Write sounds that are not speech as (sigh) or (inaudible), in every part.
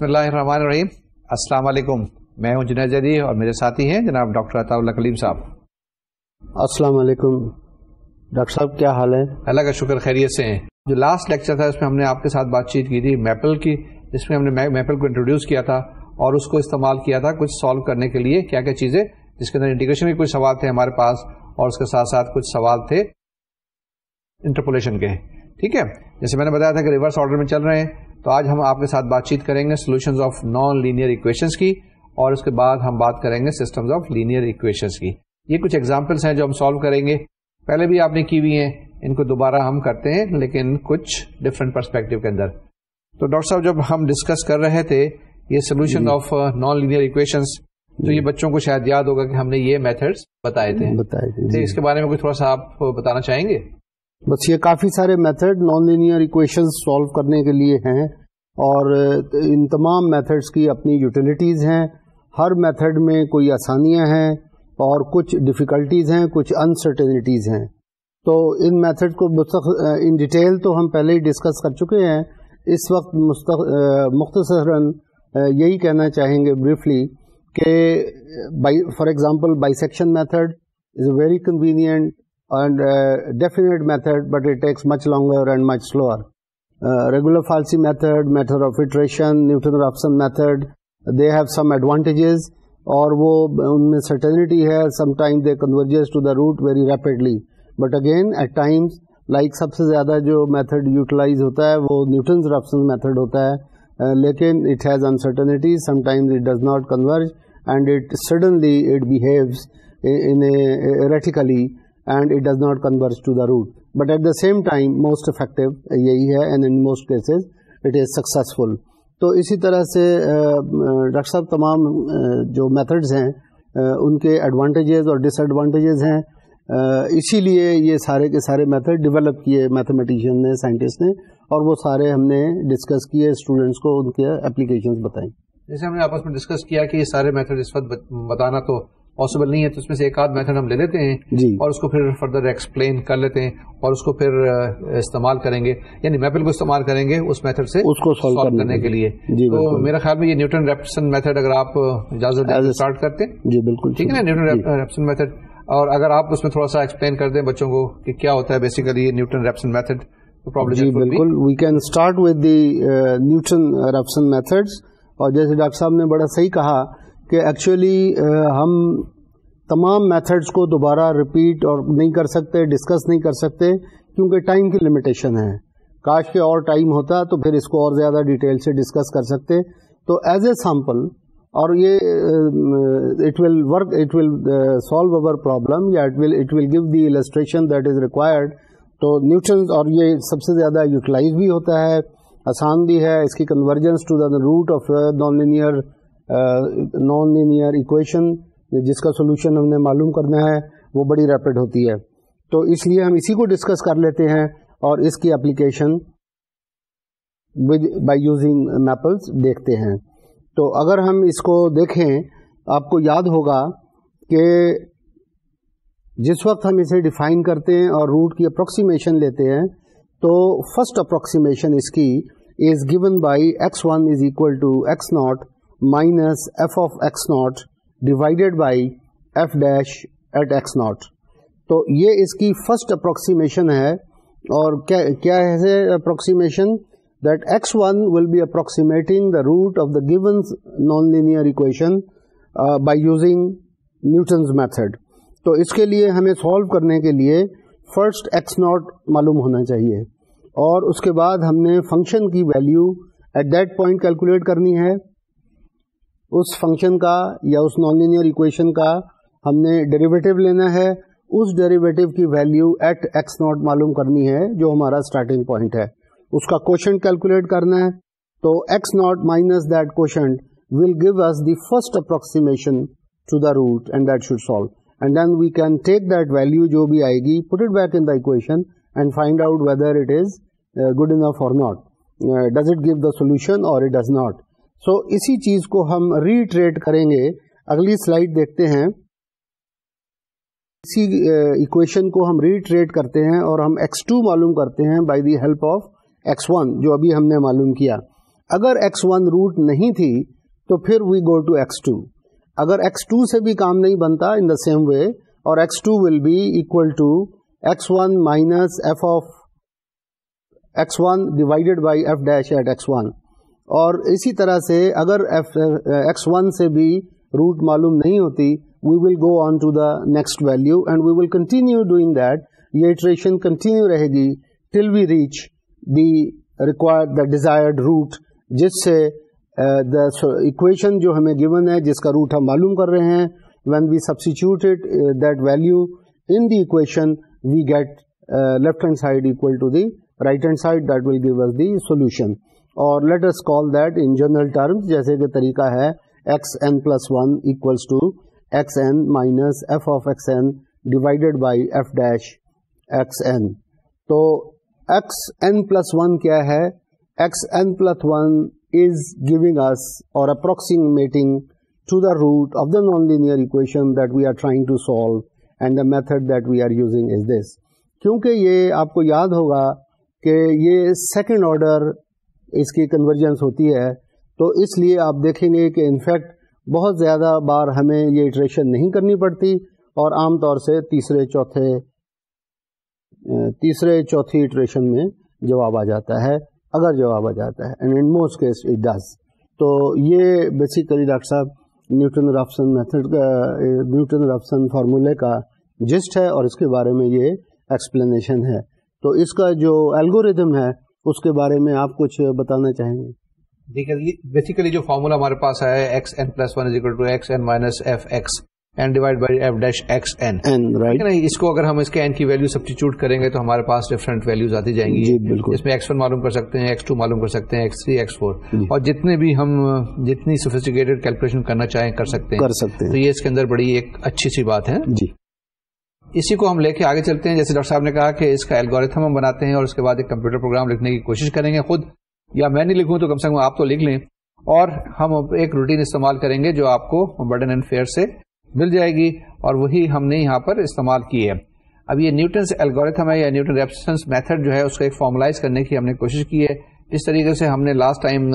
अस्सलाम वालेकुम मैं हूँ जुनैद जदी और मेरे साथी हैं जनाब डॉक्टर अताउल्ला कलीम साहब। अस्सलाम वालेकुम डॉक्टर साहब क्या हाल है? अल्लाह का शुक्र खैरियत से हैं। जो लास्ट लेक्चर था उसमें हमने आपके साथ बातचीत की थी मैपल की जिसमें हमने मैपल को इंट्रोड्यूस किया था और उसको इस्तेमाल किया था कुछ सॉल्व करने के लिए क्या क्या चीज़ें जिसके अंदर इंटीग्रेशन के कुछ सवाल थे हमारे पास और उसके साथ साथ कुछ सवाल थे इंटरपोलेशन के। ठीक है? जैसे मैंने बताया था कि रिवर्स ऑर्डर में चल रहे हैं तो आज हम आपके साथ बातचीत करेंगे solution of non linear equations की और उसके बाद हम बात करेंगे सिस्टम्स ऑफ़ लीनियर इक्वेशंस की। ये कुछ एग्जाम्पल्स हैं जो हम सॉल्व करेंगे। पहले भी आपने की हुई हैं इनको दोबारा हम करते हैं लेकिन कुछ डिफरेंट परस्पेक्टिव के अंदर। तो डॉक्टर साहब जब हम डिस्कस कर रहे थे ये solution of non linear equations तो ये बच्चों को शायद याद होगा कि हमने ये मेथड्स बताए थे। बताए थे तो इसके बारे में कुछ थोड़ा सा आप बताना चाहेंगे? बस ये काफ़ी सारे method non linear equations solve करने के लिए हैं और इन तमाम मेथड्स की अपनी यूटिलिटीज हैं। हर मेथड में कोई आसानियाँ हैं और कुछ डिफिकल्टीज हैं, कुछ अनसर्टेनिटीज हैं। तो इन मेथड को इन डिटेल तो हम पहले ही डिस्कस कर चुके हैं। इस वक्त मुख्तसरन यही कहना चाहेंगे ब्रीफली कि for example bisection method is very convenient and uh, definite method, but it takes much longer and much slower. Uh, regular falsi method, method of iteration, Newton-Raphson method, they have some advantages और वो उनमें certainty है sometimes they converges to the root very rapidly but again at times like सबसे ज़्यादा जो method utilize होता है वो Newton's Raphson method होता है uh, लेकिन it has uncertainty sometimes it does not converge and it suddenly it behaves in a erratically and it does not converge to the root. But at the same time, most effective यही है and in most cases it is successful. तो इसी तरह से doctor साहब तमाम जो methods हैं उनके एडवांटेजेस और डिसएडवांटेजेस हैं इसीलिए ये सारे के सारे मेथड डेवलप किए मैथमेटिशियन ने साइंटिस्ट ने और वो सारे हमने डिस्कस किए स्टूडेंट्स को उनके एप्लीकेशंस बताए जैसे हमने आपस में डिस्कस किया कि ये सारे मेथड इस वक्त बताना तो पॉसिबल नहीं है तो उसमें से एक आध मेथड हम ले लेते हैं और उसको फिर फर्दर एक्सप्लेन कर लेते हैं और उसको फिर इस्तेमाल करेंगे। यानी मैपल को इस्तेमाल करेंगे उस मेथड से उसको सॉल्व करने, करने के लिए। तो मेरा ख्याल में ये न्यूटन रेप्सन मेथड अगर आप इजाज़त दें स्टार्ट करते हैं। जी बिल्कुल। ठीक है ना न्यूटन रेप्सन मेथड और अगर आप उसमें थोड़ा सा एक्सप्लेन कर दें बच्चों को कि क्या होता है बेसिकली ये न्यूटन रेप्सन मेथड जी बिल्कुल। We can start with the Newton Raphson methods और जैसे डॉक्टर साहब ने बड़ा सही कहा कि एक्चुअली हम तमाम मेथड्स को दोबारा रिपीट और नहीं कर सकते डिस्कस नहीं कर सकते, क्योंकि टाइम की लिमिटेशन है। काश के और टाइम होता तो फिर इसको और ज़्यादा डिटेल से डिस्कस कर सकते। तो एज ए सैंपल और ये it will work it will solve our problem या it will it will give the illustration that is required तो न्यूट्रन और ये सबसे ज़्यादा यूटिलाइज भी होता है, आसान भी है, इसकी convergence to the root of non linear non linear equation जिसका सोल्यूशन हमने मालूम करना है, वो बड़ी रैपिड होती है। तो इसलिए हम इसी को डिस्कस कर लेते हैं और इसकी application with by using maples देखते हैं। तो अगर हम इसको देखें, आपको याद होगा कि जिस वक्त हम इसे डिफाइन करते हैं और रूट की अप्रोक्सीमेशन लेते हैं तो फ़र्स्ट अप्रोक्सीमेशन इसकी is given by x one is equal to x not minus f of x not divided by f dash at x not तो ये इसकी फ़र्स्ट अप्रोक्सीमेशन है और क्या क्या है approximation that x one will be approximating the root of the given non linear equation by using Newton's method तो इसके लिए हमें सॉल्व करने के लिए फ़र्स्ट एक्स नॉट मालूम होना चाहिए। और उसके बाद हमने फ़ंक्शन की value at that point calculate करनी है। उस फ़ंक्शन का या उस नॉन लीनियर इक्वेशन का हमने डेरिवेटिव लेना है। उस डेरिवेटिव की वैल्यू एट एक्स नॉट मालूम करनी है, जो हमारा स्टार्टिंग पॉइंट है। उसका क्वेश्चन कैलकुलेट करना है। तो x not minus that question will give the first approximation to the root and that should solve and then we can take that value जो भी आएगी put it back in the equation and find out whether it is good enough और not does it give the solution और it does not so so, इसी चीज़ को हम retreat करेंगे। अगली स्लाइड देखते हैं। इसी इक्वेशन को हम रीट्रेट करते हैं और हम x2 मालूम करते हैं by the help of x1 जो अभी हमने मालूम किया। अगर एक्स वन रूट नहीं थी तो फिर we go to x two अगर एक्स टू से भी काम नहीं बनता इन द सेम वे और x two will be equal to x one minus f of x one divided by f dash at x one और इसी तरह से अगर एक्स वन से भी रूट मालूम नहीं होती we will go on to the next value and we will continue doing that ये इटरेशन कंटिन्यू रहेगी till we reach the required the desired root जिससे द uh, इक्वेशन जो हमें गिवन है जिसका रूट हम मालूम कर रहे हैं when we substituted uh, that value in the equation we get uh, left hand side equal to the right hand side that will give us the solution. और let us call that in general terms जैसे कि तरीका है x n plus 1 equals to x n minus f of x n divided by f dash x n तो x n plus 1 क्या है x n plus 1 is giving us or approximating to the root of the nonlinear equation that we are trying to solve and the method that we are using is this क्योंकि ये आपको याद होगा कि ये second order इसकी convergence होती है तो इसलिए आप देखेंगे कि इनफैक्ट बहुत ज़्यादा बार हमें ये इटरेशन नहीं करनी पड़ती और आम तौर से तीसरे चौथे तीसरे चौथी इटरेशन में जवाब आ जाता है, अगर जवाब आ जाता है and in most case it does तो ये बेसिकली डॉक्टर साहब न्यूटन राफ्सन मेथड का न्यूटन राफ्सन फार्मूले का जिस्ट है और इसके बारे में ये एक्सप्लेनेशन है। तो इसका जो एल्गोरिदम है उसके बारे में आप कुछ बताना चाहेंगे? देखिए बेसिकली जो फॉर्मूला हमारे पास आया है x n plus one is equal to x n minus f x n divide by f dash x n n right नहीं इसको अगर हम इसके एन की वैल्यू सब्सिट्यूट करेंगे तो हमारे पास डिफरेंट वैल्यूज़ आती जाएँगी। जी बिल्कुल। इसमें एक्स वन मालूम कर सकते हैं एक्स टू मालूम कर सकते हैं एक्स थ्री एक्स फोर और जितने भी हम जितनी सोफिस्टिकेटेड कैलकुलेशन करना चाहें कर सकते हैं। कर सकते हैं। तो ये इसके अंदर बड़ी एक अच्छी सी बात है। जी। इसी को हम लेके आगे चलते हैं। जैसे डॉक्टर साहब ने कहा कि इसका एल्गोरिथम हम बनाते हैं और उसके बाद एक कंप्यूटर प्रोग्राम लिखने की कोशिश करेंगे खुद। या मैं नहीं लिखूं तो कम से कम आप तो लिख लें। और हम एक रूटीन इस्तेमाल करेंगे जो आपको बर्डन एंड फेयर से मिल जाएगी और वही हमने यहाँ पर इस्तेमाल की है। अब ये न्यूटन एल्गोरिथम है, या न्यूटन रेफरेंस मेथड जो है, उसको एक फॉर्मलाइज करने की हमने कोशिश की है। जिस तरीके से हमने लास्ट टाइम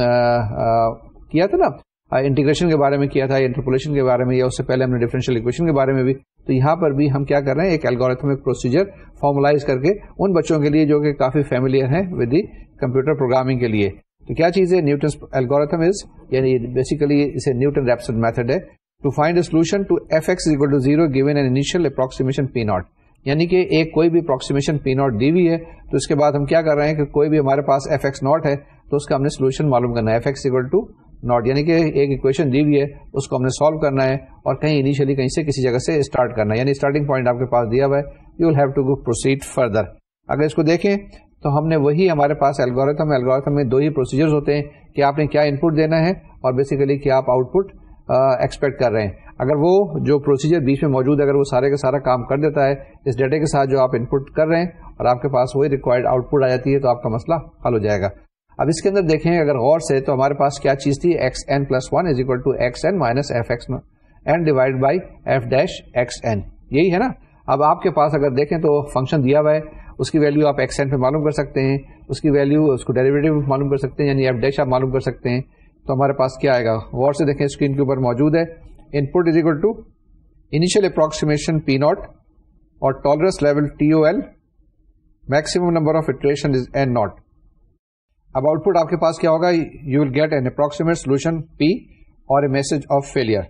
किया था ना? इंटीग्रेशन के बारे में किया था इंटरपोलेशन के बारे में या उससे पहले हमने डिफरेंशियल इक्वेशन के बारे में भी। तो यहाँ पर भी हम क्या कर रहे हैं, एक एल्गोरिथमिक प्रोसीजर फॉर्मलाइज करके उन बच्चों के लिए जो कि काफ़ी फेमिलियर हैं विद दी कंप्यूटर प्रोग्रामिंग के लिए। तो क्या चीज़ है न्यूटन एल्गोरिथम इज़ यानी बेसिकली इसे न्यूटन रेप्सन मेथड है। To find solution to fx is equal to zero given an initial approximation p naught यानी कि एक कोई भी अप्रोक्सीमेशन पी नॉट दी हुई है तो इसके बाद हम क्या कर रहे हैं कि कोई भी हमारे पास एफ़ एक्स नॉट है तो उसका हमने सोल्यूशन मालूम करना है। F x equal to not यानी कि एक इक्वेशन दी हुई है, उसको हमने सॉल्व करना है और कहीं इनिशियली कहीं से किसी जगह से स्टार्ट करना है। यानी स्टार्टिंग पॉइंट आपके पास दिया हुआ है you will have to proceed further अगर इसको देखें तो हमने वही हमारे पास एल्गोरिथम एल्गोरिथम में दो ही प्रोसीजर्स होते हैं कि आपने क्या इनपुट देना है और बेसिकली क्या आप आउटपुट एक्सपेक्ट कर रहे हैं। अगर वो जो प्रोसीजर बीच में मौजूद है, अगर वो सारे का सारा काम कर देता है, इस डेटे के साथ जो आप इनपुट कर रहे हैं और आपके पास वही रिक्वायर्ड आउटपुट आ जाती है तो आपका मसला हल हो जाएगा। अब इसके अंदर देखें, अगर गौर से तो हमारे पास क्या चीज़ थी? X n plus one is equal to x n minus f x n divide by f dash x n यही है ना? अब आपके पास अगर देखें तो फ़ंक्शन दिया हुआ है, उसकी वैल्यू आप एक्स एन पे मालूम कर सकते हैं, उसकी वैल्यू उसको डेरिवेटिव मालूम कर सकते हैं, यानी एफ़ डैश आप मालूम कर सकते हैं। तो हमारे पास क्या आएगा? गौर से देखें स्क्रीन के ऊपर मौजूद है। Input is equal to initial approximation p not और tolerance level T O L maximum number of iteration is n not अब आउटपुट आपके पास क्या होगा? You will get an approximate solution p और a message of failure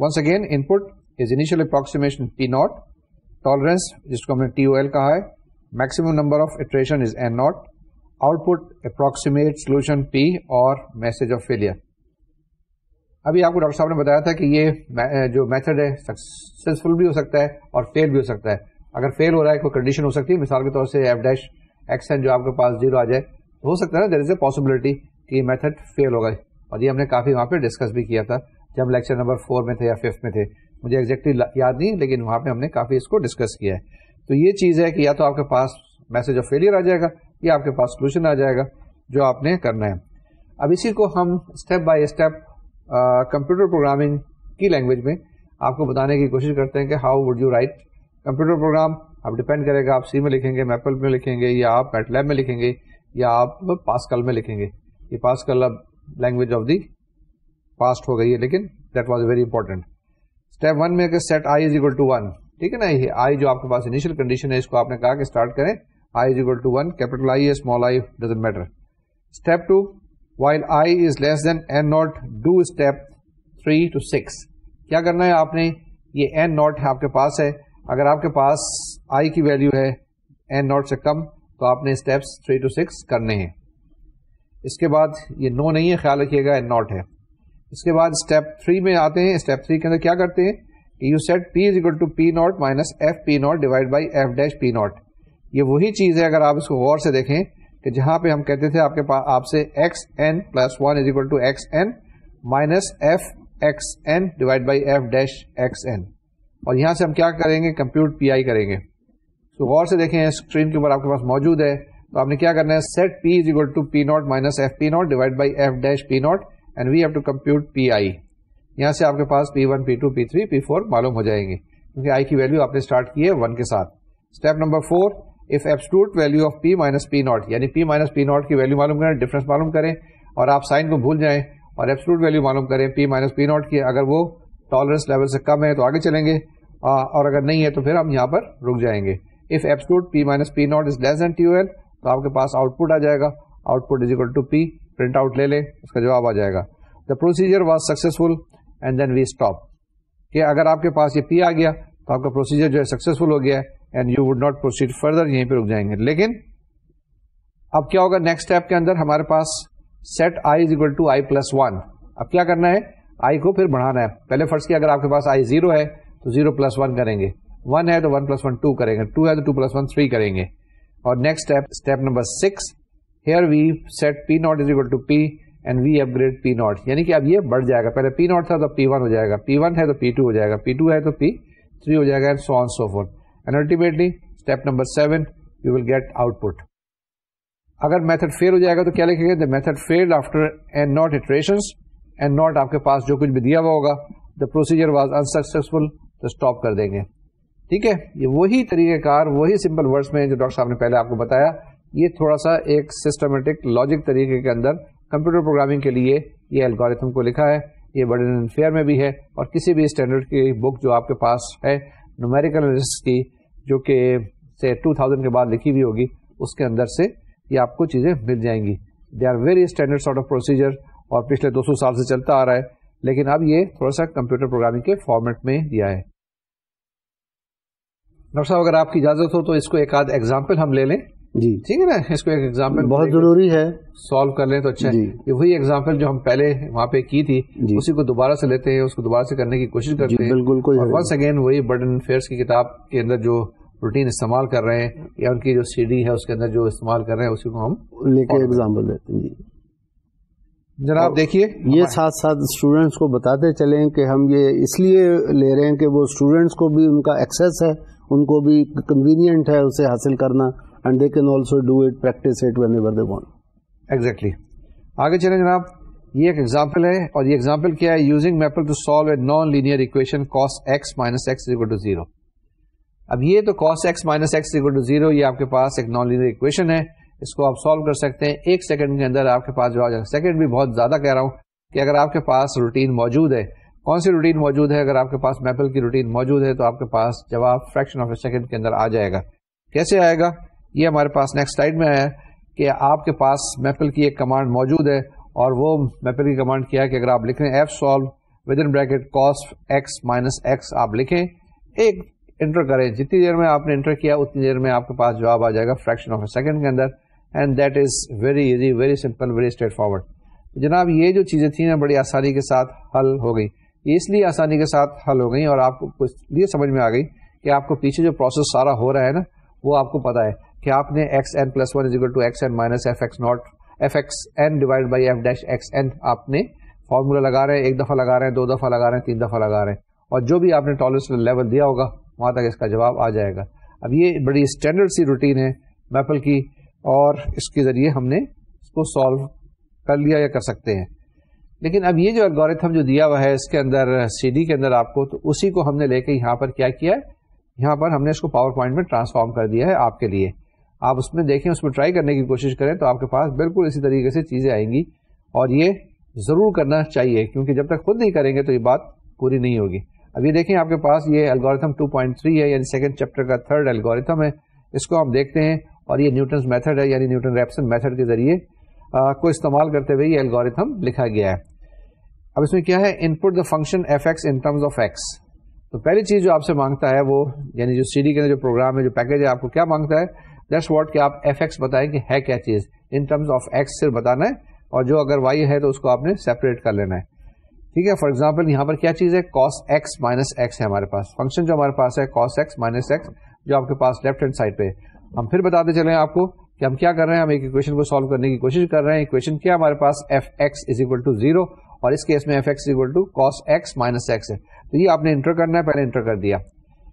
once again input is initial approximation p not tolerance जिसको हमने T कहा है maximum number of iteration is n not output approximate solution p और message of failure अभी आपको doctor साहब ने बताया था कि ये जो मेथड है सक्सेसफुल भी हो सकता है और फेल भी हो सकता है। अगर फेल हो रहा है, कोई कंडीशन हो सकती है। मिसाल के तौर से एफ़ डैश एक्सन जो आपके पास ज़ीरो आ जाए हो सकता है ना देर इज़ ए पॉसिबिलिटी कि मेथड फेल होगा और ये हमने काफ़ी वहाँ पे डिस्कस भी किया था, जब लेक्चर नंबर फोर में थे या फिफ्थ में थे। मुझे एग्जैक्टली याद नहीं, लेकिन वहाँ पे हमने काफ़ी इसको डिस्कस किया है। तो ये चीज़ है कि या तो आपके पास मैसेज ऑफ़ फेलियर आ जाएगा, या आपके पास सोल्यूशन आ जाएगा, जो आपने करना है। अब इसी को हम step by step computer programming की लैंग्वेज में आपको बताने की कोशिश करते हैं कि how would you write computer program अब डिपेंड करेगा, आप सी में लिखेंगे मैपल में लिखेंगे, या आप मैटलैब में लिखेंगे। या आप पासकल में लिखेंगे। ये पासकल अब लैंग्वेज ऑफ़ दी पास्ट हो गई है, लेकिन that was very important step one में set i is equal to one ठीक है ना? ये आई जो आपके पास इनिशियल कंडीशन है, इसको आपने कहा कि स्टार्ट करें i is equal to one capital i है small i doesn't matter step two while i is less than n not do step three to six क्या करना है आपने? ये एन नॉट आपके पास है। अगर आपके पास आई की वैल्यू है एन नॉट से कम तो आपने स्टेप्स थ्री टू सिक्स करने हैं। इसके बाद ये नो नहीं है, ख्याल रखिएगा एन नॉट है। इसके बाद स्टेप थ्री में आते हैं। स्टेप थ्री के अंदर क्या करते हैं? You set p is equal to p not minus f p not divide by f dash p not ये वही चीज़ है, अगर आप इसको गौर से देखें, कि जहाँ पे हम कहते थे आपके पास, आपसे x n plus one is equal to x n minus f x n divide by f dash x n और यहाँ से हम क्या करेंगे? कंप्यूट पी आई करेंगे। तो गौर से देखें स्क्रीन के ऊपर आपके पास मौजूद है। तो आपने क्या करना है? Set p is equal to p not minus f p not divide by f dash p not and we have to compute p i यहाँ से आपके पास p one p two p three p four मालूम हो जाएँगे, क्योंकि आई की value आपने start की है वन के साथ। Step number four if absolute value of p minus p not यानी पी माइनस पी नॉट की वैल्यू मालूम करें डिफरेंस मालूम करें, और आप साइन को भूल जाएँ और एब्सलूट वैल्यू मालूम करें पी माइनस पी नॉट की। अगर वो टॉलरेंस लेवल से कम है तो आगे चलेंगे और अगर नहीं है तो फिर हम यहाँ पर रुक जाएँगे। If absolute p minus p not is less than T तो आपके पास आउटपुट आ जाएगा। Output is equal to p, print out ले लें, उसका जवाब आ जाएगा। The procedure was successful and then we stop. कि अगर आपके पास ये पी आ गया तो आपका प्रोसीजर जो है सक्सेसफुल हो गया and you would not proceed further, यहीं पे रुक जाएँगे। लेकिन अब क्या होगा नेक्स्ट स्टेप के अंदर? हमारे पास set i is equal to i plus one. अब क्या करना है? आई को फिर बढ़ाना है। पहले फ़र्स्ट किया, अगर आपके पास आई ज़ीरो है तो ज़ीरो प्लस वन करेंगे। वन है तो वन प्लस वन टू करेंगे। टू है तो टू प्लस वन थ्री करेंगे। और next step step number six here we set p not is equal to p and we upgrade p not यानी कि अब ये बढ़ जाएगा। पहले पी नॉट था तो पी वन हो जाएगा। पी वन है तो पी टू हो जाएगा। पी टू है तो पी थ्री हो जाएगा and so on so four and ultimately step number seven you will get output अगर मेथड फेल हो जाएगा तो क्या लिखेंगे? The method failed after and not iteration and not आपके पास जो कुछ भी दिया हुआ होगा। द प्रोसीजर वॉज़ अनसक्सेसफुल तो स्टॉप कर देंगे। ठीक है? ये वही तरीकेकार, वही सिंपल वर्ड्स में जो डॉक्टर साहब ने पहले आपको बताया, ये थोड़ा सा एक सिस्टमेटिक लॉजिक तरीके के अंदर कंप्यूटर प्रोग्रामिंग के लिए ये एल्गोरिथम को लिखा है। ये बर्डन फेयर में भी है और किसी भी स्टैंडर्ड की बुक जो आपके पास है न्यूमेरिकल की, जो कि से 2000 के बाद लिखी हुई होगी, उसके अंदर से ये आपको चीज़ें मिल जाएँगी। They are very standard sort of procedure और पिछले 200 साल से चलता आ रहा है, लेकिन अब ये थोड़ा सा कंप्यूटर प्रोग्रामिंग के फॉर्मेट में दिया है। डॉक्टर साहब अगर आपकी इजाज़त हो तो इसको एक आध एग्ज़ाम्पल हम ले लें। जी। ठीक है ना? इसको एक एग्ज़ाम्पल बहुत ज़रूरी है। सॉल्व कर लें तो अच्छा है। ये वही एग्ज़ाम्पल जो हम पहले वहाँ पे की थी उसी को दोबारा से लेते हैं उसको दोबारा से करने की कोशिश करते हैं। बिल्कुल वंस अगेन वही बर्डन फेयर्स की किताब के अंदर जो रूटीन इस्तेमाल कर रहे हैं या उनकी जो सीडी है उसके अंदर जो इस्तेमाल कर रहे हैं उसी को हम लेके एग्ज़ाम्पल देते हैं जी। जनाब देखिए। ये साथ साथ स्टूडेंट्स को बताते चलें कि हम ये इसलिए ले रहे हैं कि वो स्टूडेंट्स को भी उनका एक्सेस है उनको भी कन्वीनियंट है उसे हासिल करना, and they can also do it, practice it whenever they want. Exactly. आगे चलें जनाब, ये एक एग्ज़ाम्पल है, और ये एग्ज़ाम्पल क्या है? Using Maple to solve a non linear equation cos x minus x equal to zero अब ये तो cos x minus x equal to zero आपके पास एक नॉन लीनियर इक्वेशन है। इसको आप सॉल्व कर सकते हैं। एक सेकंड के अंदर आपके पास जो आ जाएगा सेकंड भी बहुत ज़्यादा कह रहा हूँ कि अगर आपके पास रूटीन मौजूद है कौन सी रूटीन मौजूद है? अगर आपके पास मैपल की रूटीन मौजूद है तो आपके पास जवाब फ्रैक्शन ऑफ़ ए सेकंड के अंदर आ जाएगा। कैसे आएगा? ये हमारे पास नेक्स्ट स्लाइड में है कि आपके पास मैपल की एक कमांड मौजूद है और वो मैपल की कमांड क्या है कि अगर आप लिखें f solve with in bracket cos x minus x आप लिखें, एक इंटर करें। जितनी देर में आपने इंटर किया, उतनी देर में आपके पास जवाब आ जाएगा फ्रैक्शन ऑफ़ ए सेकंड के अंदर। And that is very easy very simple very straightforward जनाब, ये जो चीज़ें थी ना, बड़ी आसानी के साथ हल हो गई। ये इसलिए आसानी के साथ हल हो गई और आपको ये समझ में आ गई कि आपको पीछे जो प्रोसेस सारा हो रहा है ना, वो आपको पता है कि आपने x n plus one is equal to x n minus f x not f x n divide by f dash x n आपने फॉर्मूला लगा रहे हैं, एक दफ़ा लगा रहे हैं, दो दफ़ा लगा रहे हैं, तीन दफ़ा लगा रहे हैं। और जो भी आपने टॉलरेंस लेवल दिया होगा, वहाँ तक इसका जवाब आ जाएगा। अब ये बड़ी स्टैंडर्ड सी रूटीन है मैपल की, और इसके ज़रिए हमने इसको सॉल्व कर लिया या कर सकते हैं। लेकिन अब ये जो एल्गोरिथम जो दिया हुआ है, इसके अंदर सीडी के अंदर आपको तो उसी को हमने लेके यहाँ पर क्या किया है? यहाँ पर हमने इसको पावर पॉइंट में ट्रांसफॉर्म कर दिया है आपके लिए। आप उसमें देखें, उसमें ट्राई करने की कोशिश करें तो आपके पास बिल्कुल इसी तरीके से चीज़ें आएँगी। और ये ज़रूर करना चाहिए, क्योंकि जब तक खुद नहीं करेंगे तो ये बात पूरी नहीं होगी। अब ये देखें, आपके पास ये एल्गोरिथम 2.3 है, यानी सेकंड चैप्टर का थर्ड एल्गोरिथम है। इसको हम देखते हैं, और ये न्यूटन मेथड है, यानी न्यूटन रेप्सन मेथड के ज़रिए को इस्तेमाल करते हुए ये एल्गोरिथम लिखा गया है। अब इसमें क्या है? Input the function f x in terms of x तो पहली चीज़ जो आपसे माँगता है वो, यानी जो सी डी के जो प्रोग्राम है, जो पैकेज है, आपको क्या माँगता है? दैट्स वॉट कि आप एफ़ एक्स बताएँ कि है क्या चीज़। इन टर्म्स ऑफ़ एक्स सिर्फ़ बताना है, और जो अगर वाई है तो उसको आपने सेपरेट कर लेना है। ठीक है फॉर एग्ज़ाम्पल यहाँ पर क्या चीज़ है? कॉस एक्स माइनस एक्स है हमारे पास। फ़ंक्शन जो हमारे पास है कॉस एक्स माइनस एक्स जो आपके पास लेफ़्ट हैंड साइड पे हम फिर बताते चले आपको कि हम क्या कर रहे हैं? हम एक इक्वेशन को सॉल्व करने की कोशिश कर रहे हैं। इक्वेशन क्या? हमारे पास f x is equal to zero और इस केस में f x equal to cos x minus x है। तो ये आपने इंटर करना है, पहले इंटर कर दिया।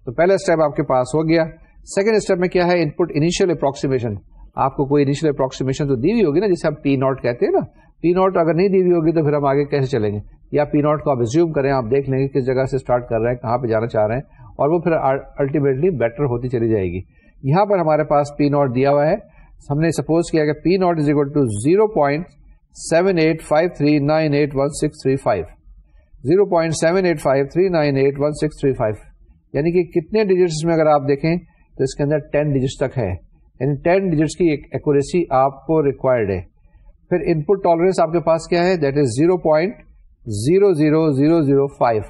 तो पहला स्टेप आपके पास हो गया। सेकेंड स्टेप में क्या है? इनपुट इनिशियल अप्रोक्सीमेशन आपको कोई इनिशियल अप्रोक्सीमेशन तो दी हुई होगी ना, जिसे हम पी नॉट कहते हैं ना? पी नॉट अगर नहीं दी हुई होगी तो फिर हम आगे कैसे चलेंगे? या पी नॉट को आप रिज्यूम करें, आप देख लेंगे किस जगह से स्टार्ट कर रहे हैं, कहाँ पे जाना चाह रहे हैं और वो फिर अल्टीमेटली बेटर होती चली जाएगी। यहाँ पर हमारे पास पी नॉट दिया हुआ है। हमने सपोज़ किया कि p not is equal to zero point seven eight five three nine eight one six three five zero point seven eight five three nine eight one six three five यानी कि कितने digits में अगर आप देखें तो इसके अंदर टेन डिजिट्स तक है। यानी टेन डिजिट्स की एक्यूरेसी आपको रिक्वायर्ड है। फिर इनपुट टॉलरेंस आपके पास क्या है? That is zero point zero zero zero zero five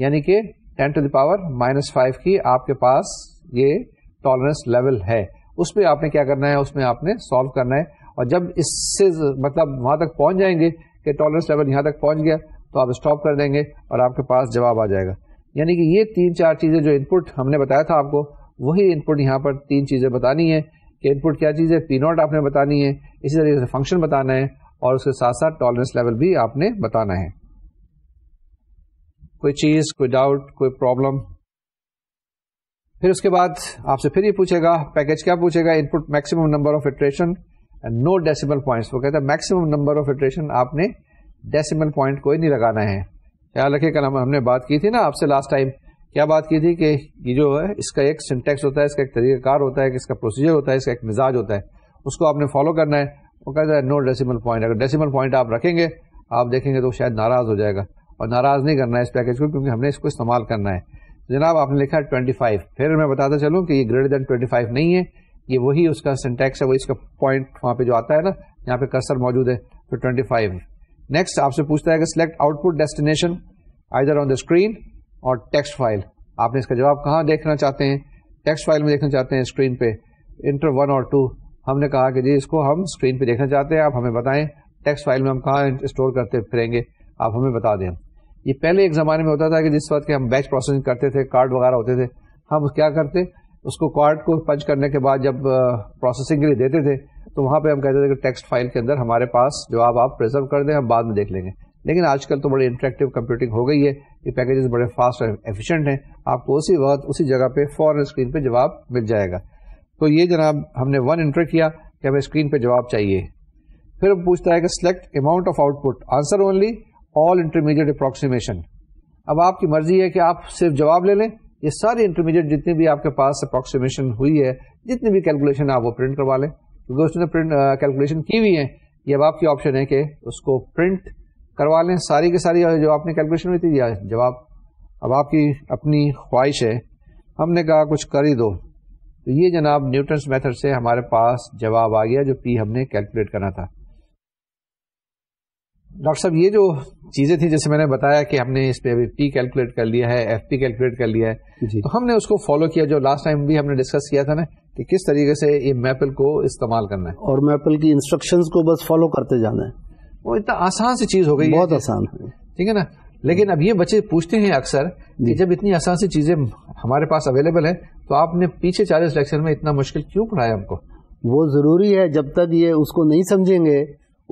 यानी कि ten to the power minus five की आपके पास ये टॉलरेंस लेवल है। उसमें आपने क्या करना है उसमें आपने सॉल्व करना है। और जब इससे मतलब वहाँ तक पहुँच जाएँगे कि टॉलरेंस लेवल यहाँ तक पहुँच गया तो आप स्टॉप कर देंगे और आपके पास जवाब आ जाएगा। यानी कि ये तीन चार चीज़ें जो इनपुट हमने बताया था आपको, वही इनपुट यहाँ पर तीन चीज़ें बतानी है कि इनपुट क्या चीज़ है पी नॉट आपने बतानी है, इसी तरीके से फ़ंक्शन बताना है और उसके साथ साथ टॉलरेंस लेवल भी आपने बताना है। कोई चीज़, कोई डाउट कोई प्रॉब्लम फिर उसके बाद आपसे फिर ये पूछेगा पैकेज क्या पूछेगा input maximum number of iteration and no decimal points वो कहता है मैक्सिमम नंबर ऑफ़ इटरेशन आपने डेसिमल पॉइंट कोई नहीं लगाना है। ख्याल रखिए, कल हमने बात की थी ना आपसे लास्ट टाइम क्या बात की थी कि ये जो है, इसका एक सिंटेक्स होता है, इसका एक तरीकाकार होता है, इसका प्रोसीजर होता है, इसका एक मिजाज होता है। उसको आपने फॉलो करना है। वो कहता है नो डेसिमल पॉइंट अगर डेसिमल पॉइंट आप रखेंगे, आप देखेंगे तो शायद नाराज़ हो जाएगा। और नाराज़ नहीं करना है इस पैकेज को, क्योंकि हमने इसको इस्तेमाल करना है। जनाब, आपने लिखा ट्वेंटी फाइव फिर मैं बताता चलूँ कि ये ग्रेटर देन ट्वेंटी फाइव नहीं है। ये वही उसका सिंटेक्स है, वही इसका पॉइंट वहाँ पे जो आता है ना, यहाँ पे कर्सर मौजूद है तो ट्वेंटी फाइव नेक्स्ट आपसे पूछता है कि select output destination either on the screen और टेक्स्ट फ़ाइल आपने इसका जवाब कहाँ देखना चाहते हैं? टेक्स्ट फ़ाइल में देखना चाहते हैं स्क्रीन पे. इंटर वन और टू हमने कहा कि जी, इसको हम स्क्रीन पे देखना चाहते हैं। आप हमें बताएँ टेक्स्ट फ़ाइल में हम कहाँ स्टोर करते फिरेंगे? आप हमें बता दें। ये पहले एक ज़माने में होता था कि जिस वक्त हम बैच प्रोसेसिंग करते थे कार्ड वगैरह होते थे, हम क्या करते, उसको कार्ड को पंच करने के बाद जब प्रोसेसिंग के लिए देते थे तो वहाँ पे हम कहते थे कि टेक्स्ट फ़ाइल के अंदर हमारे पास जवाब आप प्रिजर्व कर दें, हम बाद में देख लेंगे। लेकिन आजकल तो बड़ी इंटरेक्टिव कंप्यूटिंग हो गई है, ये पैकेजेस बड़े फास्ट और एफिशिएंट हैं, आपको उसी वक्त, उसी जगह पे फॉरन स्क्रीन पे जवाब मिल जाएगा। तो ये जनाब, हमने वन इंटर किया कि हमें स्क्रीन पे जवाब चाहिए। फिर पूछता है कि select amount of output answer only all intermediate approximation अब आपकी मर्ज़ी है कि आप सिर्फ़ जवाब ले लें। ये सारी इंटरमीडिएट जितनी भी आपके पास अप्रोक्सीमेशन हुई है, जितनी भी कैलकुलेशन आप वो प्रिंट करवा लें। क्योंकि उसने प्रिंट कैलकुलेशन की हुई है। ये अब आपकी ऑप्शन है कि उसको प्रिंट करवा लें। सारी की सारी जो आपने कैलकुलेशन हुई थी, या जवाब। अब आपकी अपनी ख्वाहिश है, हमने कहा कुछ कर ही दो। तो ये जनाब न्यूटन्स मेथड से हमारे पास जवाब आ गया, जो पी हमने कैलकुलेट करना था। डॉक्टर साहब ये जो चीज़ें थी जैसे मैंने बताया कि हमने इस पे अभी पी कैलकुलेट कर लिया है एफ़ पी कैलकुलेट कर लिया है तो हमने उसको फॉलो किया। जो लास्ट टाइम भी हमने डिस्कस किया था ना कि किस तरीके से ये मैपल को इस्तेमाल करना है। और मैपल की इंस्ट्रक्शंस को बस फॉलो करते जाना है। वो इतना आसान सी चीज़ हो गई बहुत आसान है। ठीक है ना? लेकिन अब ये बच्चे पूछते हैं अक्सर कि जब इतनी आसान सी चीज़ें हमारे पास अवेलेबल है तो आपने पीछे चालीस लेक्चर में इतना मुश्किल क्यों पढ़ाया हमको? वो ज़रूरी है जब तक ये उसको नहीं समझेंगे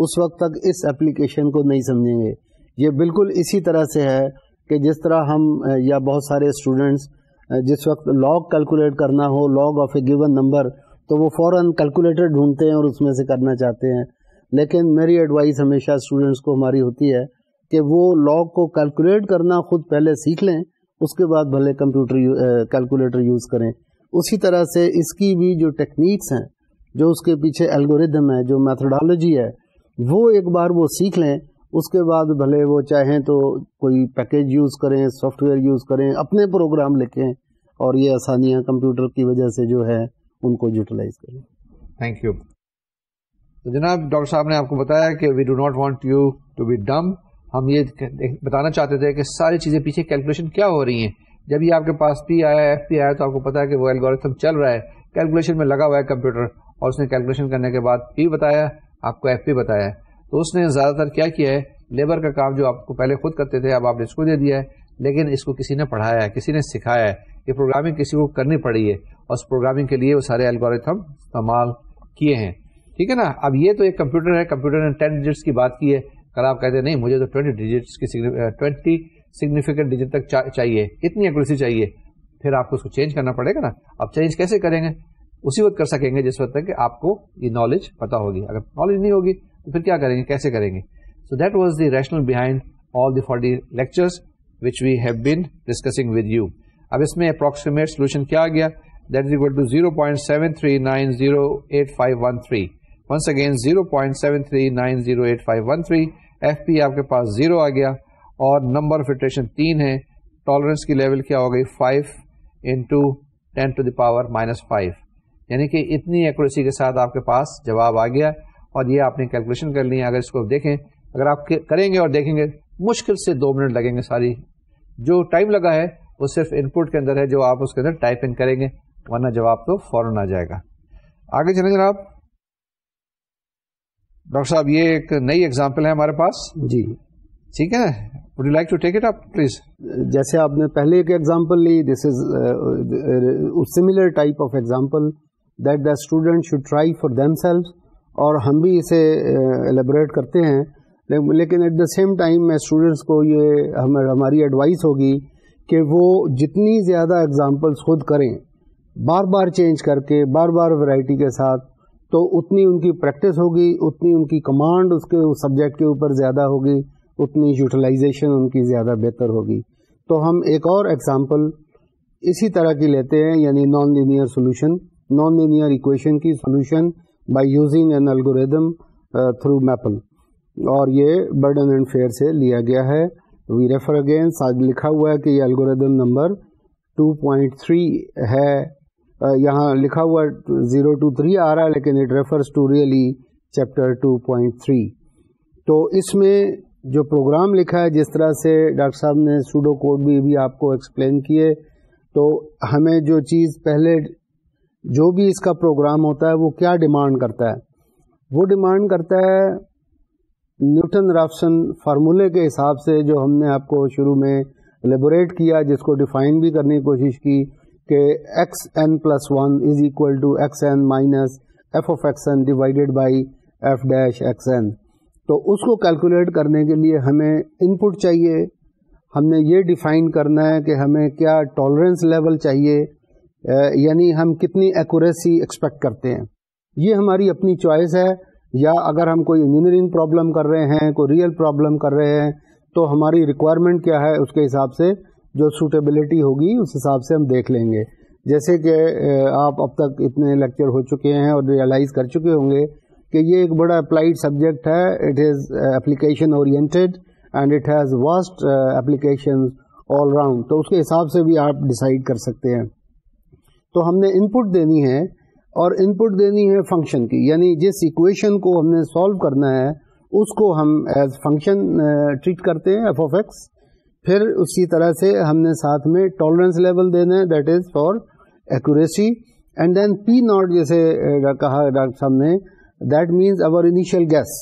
उस वक्त तक इस एप्लीकेशन को नहीं समझेंगे। ये बिल्कुल इसी तरह से है कि जिस तरह हम या बहुत सारे स्टूडेंट्स जिस वक्त लॉग कैलकुलेट करना हो log of a given number तो वो फ़ौरन कैलकुलेटर ढूंढते हैं और उसमें से करना चाहते हैं। लेकिन मेरी एडवाइस हमेशा स्टूडेंट्स को हमारी होती है कि वो लॉग को कैलकुलेट करना खुद पहले सीख लें, उसके बाद भले कंप्यूटर कैलकुलेटर यूज़ करें। उसी तरह से इसकी भी जो टेक्निक्स हैं, जो उसके पीछे एल्गोरिदम है, जो मैथडोलॉजी है वो एक बार वो सीख लें, उसके बाद भले वो चाहें तो कोई पैकेज यूज़ करें सॉफ्टवेयर यूज़ करें, अपने प्रोग्राम लिखें और ये आसानियाँ कंप्यूटर की वजह से जो है उनको यूटिलाइज करें। थैंक यू तो जनाब, डॉक्टर साहब ने आपको बताया कि we do not want you to be dumb हम ये बताना चाहते थे कि सारी चीज़ें पीछे कैलकुलेशन क्या हो रही हैं? जब ये आपके पास पी आया एफ़ पी आया तो आपको पता है कि वो एल्गोरिथम चल रहा है। कैलकुलेशन में लगा हुआ है कंप्यूटर और उसने कैलकुलेशन करने के बाद पी बताया। आपको एफ़ पी बताया तो उसने ज़्यादातर क्या किया है? लेबर का काम जो आपको पहले खुद करते थे अब आपने इसको दे दिया है। लेकिन इसको किसी ने पढ़ाया है किसी ने सिखाया है। ये प्रोग्रामिंग किसी को करनी पड़ी है। और उस प्रोग्रामिंग के लिए वो सारे एल्गोरिथम इस्तेमाल किए हैं। ठीक है ना? अब ये तो एक कंप्यूटर है। कंप्यूटर ने टेन डिजिट्स की बात की है। कल आप कहते नहीं मुझे तो ट्वेंटी डिजिट्स की ट्वेंटी सिग्निफिकेंट डिजिट तक चा, चाहिए। इतनी एक्यूरेसी चाहिए। फिर आपको उसको चेंज करना पड़ेगा ना? अब चेंज कैसे करेंगे? उसी वक्त कर सकेंगे जिस वक्त तक आपको ये नॉलेज पता होगी। अगर नॉलेज नहीं होगी तो फिर क्या करेंगे? कैसे करेंगे? So that was the rational behind all the forty lectures which we have been discussing with you अब इसमें अप्रोक्सीमेट सोल्यूशन क्या आ गया? That is equal to zero point seven three nine zero eight five one three once again zero point seven three nine zero eight five one three f p आपके पास zero आ गया और number of iteration तीन है। Tolerance की level क्या हो गई? Five into ten to the power minus five यानी कि इतनी एक्यूरेसी के साथ आपके पास जवाब आ गया और ये आपने कैलकुलेशन कर ली अगर इसको देखें अगर आप करेंगे और देखेंगे मुश्किल से दो मिनट लगेंगे सारी। जो टाइम लगा है वो सिर्फ़ इनपुट के अंदर है जो आप उसके अंदर टाइप इन करेंगे वरना जवाब तो फ़ौरन आ जाएगा। आगे चलें जनाब डॉक्टर साहब ये एक नई एग्ज़ाम्पल है हमारे पास। जी। ठीक है? Would you like to take it up please जैसे आपने पहले एक example Lee this is similar type of example that the student should try for themselves और हम भी इसे एलेबोरेट uh, करते हैं। लेकिन at the same time students को ये हम हमारी एडवाइस होगी कि वो जितनी ज़्यादा एग्जांपल्स खुद करें बार बार चेंज करके बार बार वैरायटी के साथ तो उतनी उनकी प्रैक्टिस होगी उतनी उनकी कमांड उसके उस सब्जेक्ट के ऊपर ज़्यादा होगी उतनी यूटिलाइजेशन उनकी ज़्यादा बेहतर होगी। तो हम एक और एग्जांपल इसी तरह की लेते हैं यानी non linear solution non linear equation की solution by using an algorithm through Maple और ये बर्डन एंड फेयर से लिया गया है। वी रेफर अगेन लिखा हुआ है कि ये एल्गोरिदम नंबर 2.3 है। Uh, यहाँ लिखा हुआ ज़ीरो टू थ्री आ रहा है लेकिन it refers to really chapter 2.3 तो इसमें जो प्रोग्राम लिखा है जिस तरह से डॉक्टर साहब ने सूडो कोड भी, भी आपको एक्सप्लेन किए तो हमें जो चीज़ पहले जो भी इसका प्रोग्राम होता है, वो क्या डिमांड करता है? वो डिमांड करता है न्यूटन राफ्सन फार्मूले के हिसाब से जो हमने आपको शुरू में एलेबोरेट किया, जिसको डिफाइन भी करने की कोशिश की कि x n plus one is equal to x n minus f of x n divided by f dash x n तो उसको कैलकुलेट करने के लिए हमें इनपुट चाहिए। हमने ये डिफाइन करना है कि हमें क्या टॉलरेंस लेवल चाहिए। यानी हम कितनी एक्यूरेसी एक्सपेक्ट करते हैं। ये हमारी अपनी चॉइस है। या अगर हम कोई इंजीनियरिंग प्रॉब्लम कर रहे हैं, कोई रियल प्रॉब्लम कर रहे हैं तो हमारी रिक्वायरमेंट क्या है उसके हिसाब से जो सूटेबिलिटी होगी, उस हिसाब से हम देख लेंगे। जैसे कि आप अब तक इतने लेक्चर हो चुके हैं और रियलाइज़ कर चुके होंगे कि ये एक बड़ा अप्लाइड सब्जेक्ट है। It is application oriented and it has vast application all round तो उसके हिसाब से भी आप डिसाइड कर सकते हैं। तो हमने इनपुट देनी है और इनपुट देनी है फ़ंक्शन की। यानी जिस इक्वेशन को हमने सॉल्व करना है, उसको हम एज फ़ंक्शन ट्रीट करते हैं एफ़ ऑफ़ एक्स फिर उसी तरह से हमने साथ में टॉलरेंस लेवल देना है that is for accuracy and then p not जैसे कहा डॉक्टर साहब ने that means our initial guess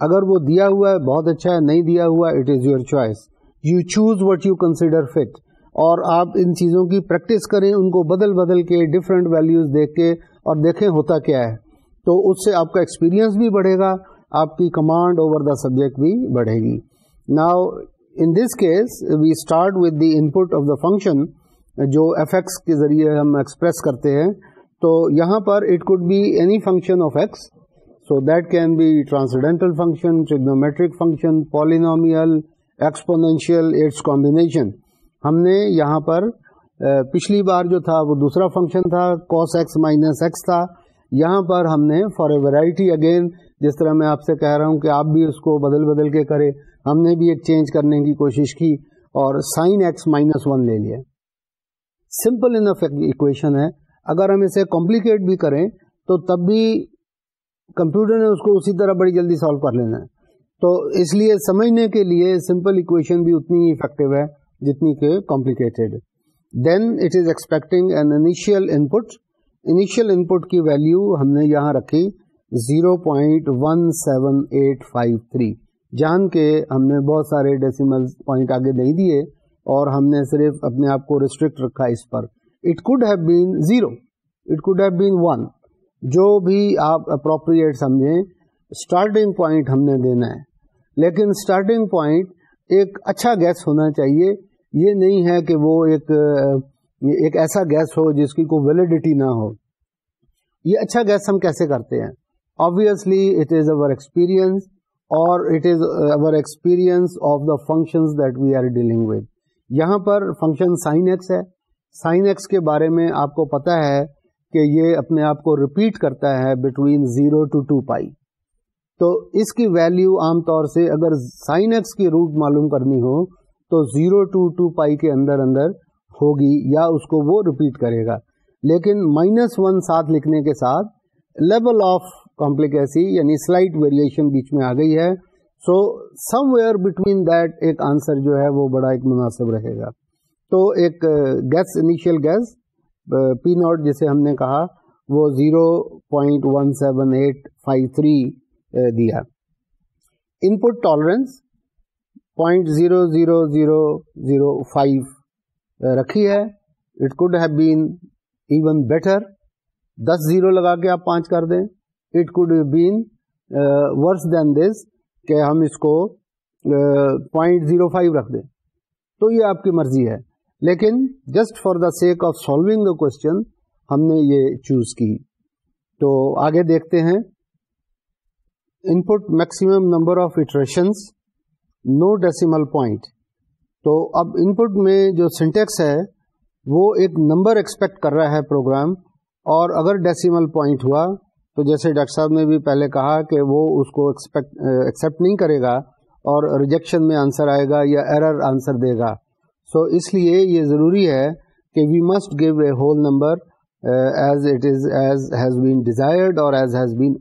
अगर वो दिया हुआ है, बहुत अच्छा है, नहीं दिया हुआ it is your choice you choose what you consider fit और आप इन चीज़ों की प्रैक्टिस करें उनको बदल बदल के डिफरेंट वैल्यूज़ देख के और देखें होता क्या है। तो उससे आपका एक्सपीरियंस भी बढ़ेगा आपकी कमांड ओवर द सब्जेक्ट भी बढ़ेगी। Now in this case we start with the input of the function जो एफ़ एक्स के ज़रिए हम एक्सप्रेस करते हैं। तो यहाँ पर it could be any function of x So that can be transcendental function, trigonometric function, polynomial, exponential, its combination. हमने यहाँ पर पिछली बार जो था वो दूसरा फ़ंक्शन था, cos x माइनस एक्स था। यहाँ पर हमने फॉर ए वेराइटी अगेन जिस तरह मैं आपसे कह रहा हूँ कि आप भी उसको बदल बदल के करें। हमने भी एक चेंज करने की कोशिश की और साइन एक्स माइनस वन ले लिया। सिंपल इनफ इक्वेशन है। अगर हम इसे कॉम्प्लिकेट भी करें तो तब भी कंप्यूटर ने उसको उसी तरह बड़ी जल्दी सॉल्व कर लेना है। तो इसलिए समझने के लिए सिंपल इक्वेशन भी उतनी ही इफ़ेक्टिव है। जितनी के complicated then it is expecting an initial input initial input की वैल्यू हमने यहाँ रखी 0.17853 जान के हमने बहुत सारे डेसिमल पॉइंट आगे नहीं दिए और हमने सिर्फ़ अपने आप को रिस्ट्रिक्ट रखा इस पर. It could have been zero it could have been one जो भी आप अप्रोप्रिएट समझें स्टार्टिंग पॉइंट हमने देना है. लेकिन स्टार्टिंग पॉइंट एक अच्छा गैस होना चाहिए ये नहीं है कि वो एक एक ऐसा गैस हो जिसकी कोई वैलिडिटी ना हो। ये अच्छा गैस हम कैसे करते हैं? Obviously it is our experience और it is our experience of the functions that we are dealing with यहाँ पर फ़ंक्शन साइन एक्स है। साइन एक्स के बारे में आपको पता है कि ये अपने आप को रिपीट करता है between zero to two pi तो इसकी वैल्यू आमतौर से अगर साइन एक्स की रूट मालूम करनी हो तो ज़ीरो टू टू पाई के अंदर अंदर होगी या उसको वो रिपीट करेगा। लेकिन माइनस वन साथ लिखने के साथ लेवल ऑफ़ कॉम्प्लिकेसी यानी स्लाइट वेरिएशन बीच में आ गई है। सो समवेयर बिटवीन दैट एक आंसर जो है वो बड़ा एक मुनासिब रहेगा। तो एक guess initial guess p not जिसे हमने कहा, वो zero point one seven eight five three दिया। Input tolerance point zero zero zero zero five रखी है। It could have been even better दस ज़ीरो लगा के आप पाँच कर दें। It could been worse than this कि हम इसको पॉइंट ज़ीरो फाइव रख दें। तो ये आपकी मर्ज़ी है। लेकिन just for the sake of solving the question हमने ये चूज़ की। तो आगे देखते हैं। Input maximum number of iterations no decimal point तो अब इनपुट में जो सिंटेक्स है वो एक नंबर एक्सपेक्ट कर रहा है प्रोग्राम और अगर डेसिमल पॉइंट हुआ तो जैसे डॉक्टर साहब ने भी पहले कहा कि वो उसको एक्सपेक्ट एक्सेप्ट नहीं करेगा और रिजेक्शन में आंसर आएगा या एरर आंसर देगा। सो so, इसलिए ये ज़रूरी है कि we must give a whole number as it is as has been desired और एज हैज़ बीन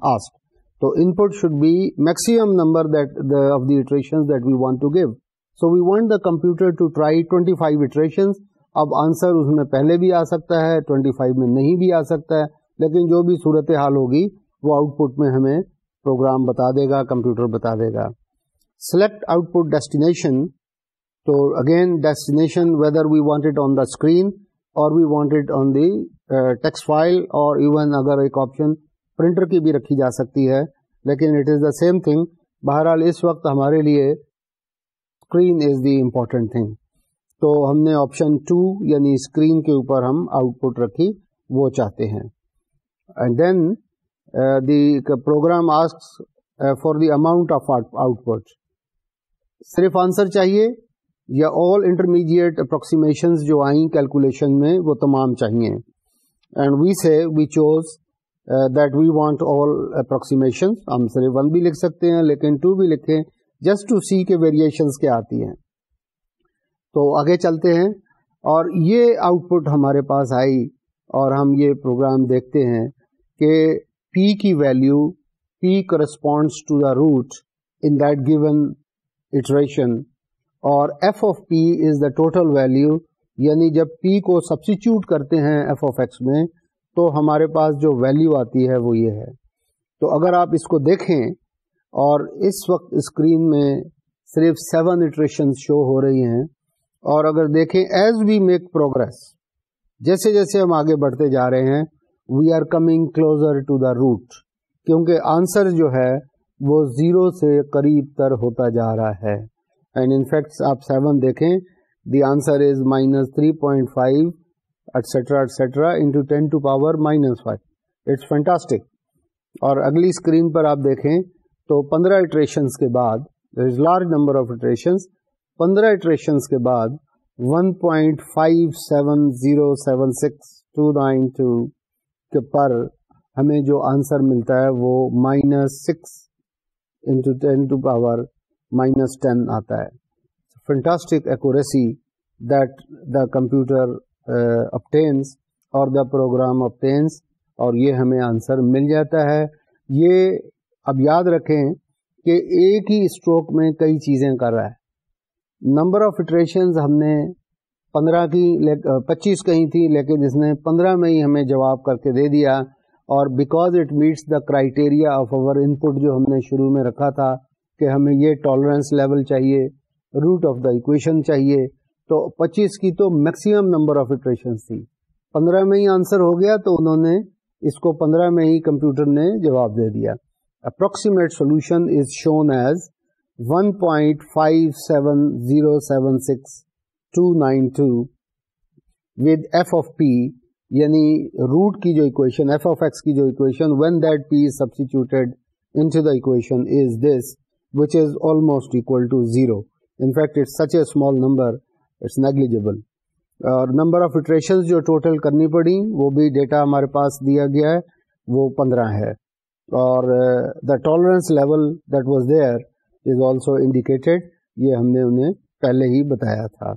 आस्क्ड तो input should be maximum number that of the iterations that we want to give so we want the computer to try 25 iterations अब answer उसमें पहले भी आ सकता है 25 में नहीं भी आ सकता है, लेकिन जो भी सूरत हाल होगी, वो आउटपुट में हमें प्रोग्राम बता देगा कंप्यूटर बता देगा। सेलेक्ट आउटपुट डेस्टिनेशन तो again destination whether we want it on the screen और we want it on the text file और इवन अगर एक ऑप्शन प्रिंटर की भी रखी जा सकती है, लेकिन it is the same thing बहरहाल, इस वक्त हमारे लिए screen is the important thing तो हमने ऑप्शन टू यानी स्क्रीन के ऊपर हम आउटपुट रखी, वो चाहते हैं। And then the program ask for the amount of output सिर्फ़ आंसर चाहिए, या ऑल इंटरमीडिएट अप्रोक्सीमेशन जो आई कैलकुलेशन में, वो तमाम चाहिए। And we say we chose that we want all approximation हम सिर्फ़ वन भी लिख सकते हैं, लेकिन टू भी लिखें जस्ट टू सी के वेरिएशंस क्या आती हैं। तो आगे चलते हैं, और ये आउटपुट हमारे पास आई, और हम ये प्रोग्राम देखते हैं कि P की value P corresponds to the root in that given iteration और f of P is the total value यानी जब P को सब्सिट्यूट करते हैं f ऑफ़ x में तो हमारे पास जो वैल्यू आती है वो ये है। तो अगर आप इसको देखें और इस वक्त स्क्रीन में सिर्फ़ सेवन इटरेशन शो हो रही हैं और अगर देखें एज वी मेक प्रोग्रेस जैसे जैसे हम आगे बढ़ते जा रहे हैं we are coming closer to the root क्योंकि आंसर जो है वो ज़ीरो से करीब तर होता जा रहा है। एंड इनफैक्ट आप सेवन देखें the answer is minus three point five etcetera etcetera into ten to power minus five it's fantastic और अगली स्क्रीन पर आप देखें तो पंद्रह इटरेशन के बाद is large number of iterations पंद्रह इटरेशन के बाद 1.57076 के पर हमें जो आंसर मिलता है, वो minus six into ten to power minus ten आता है. Fantastic accuracy that the computer obtains और द प्रोग्राम अपटेन्स और ये हमें आंसर मिल जाता है। ये अब याद रखें कि एक ही स्ट्रोक में कई चीज़ें कर रहा है। नंबर ऑफ़ इटरेशन हमने पंद्रह की पच्चीस कही थी, लेकिन इसने पंद्रह में ही हमें जवाब करके दे दिया और because it meets the criteria of our input जो हमने शुरू में रखा था कि हमें ये टॉलरेंस लेवल चाहिए रूट ऑफ़ द इक्वेशन चाहिए तो 25 की तो मैक्सिमम नंबर ऑफ़ इटरेशन थी 15 में ही आंसर हो गया तो उन्होंने इसको 15 में ही कंप्यूटर ने जवाब दे दिया approximate solution is shown as 1.57076292 with f of p यानी रूट की जो इक्वेशन एफ़ ऑफ़ एक्स की जो equation when that p is substituted into the equation is this is almost equal to zero. In fact, it's such a small number it's negligible और number of iteration जो total करनी पड़ी, वो भी data हमारे पास दिया गया है, वो पंद्रह है। और the tolerance level that was there is also indicated ये हमने उन्हें पहले ही बताया था।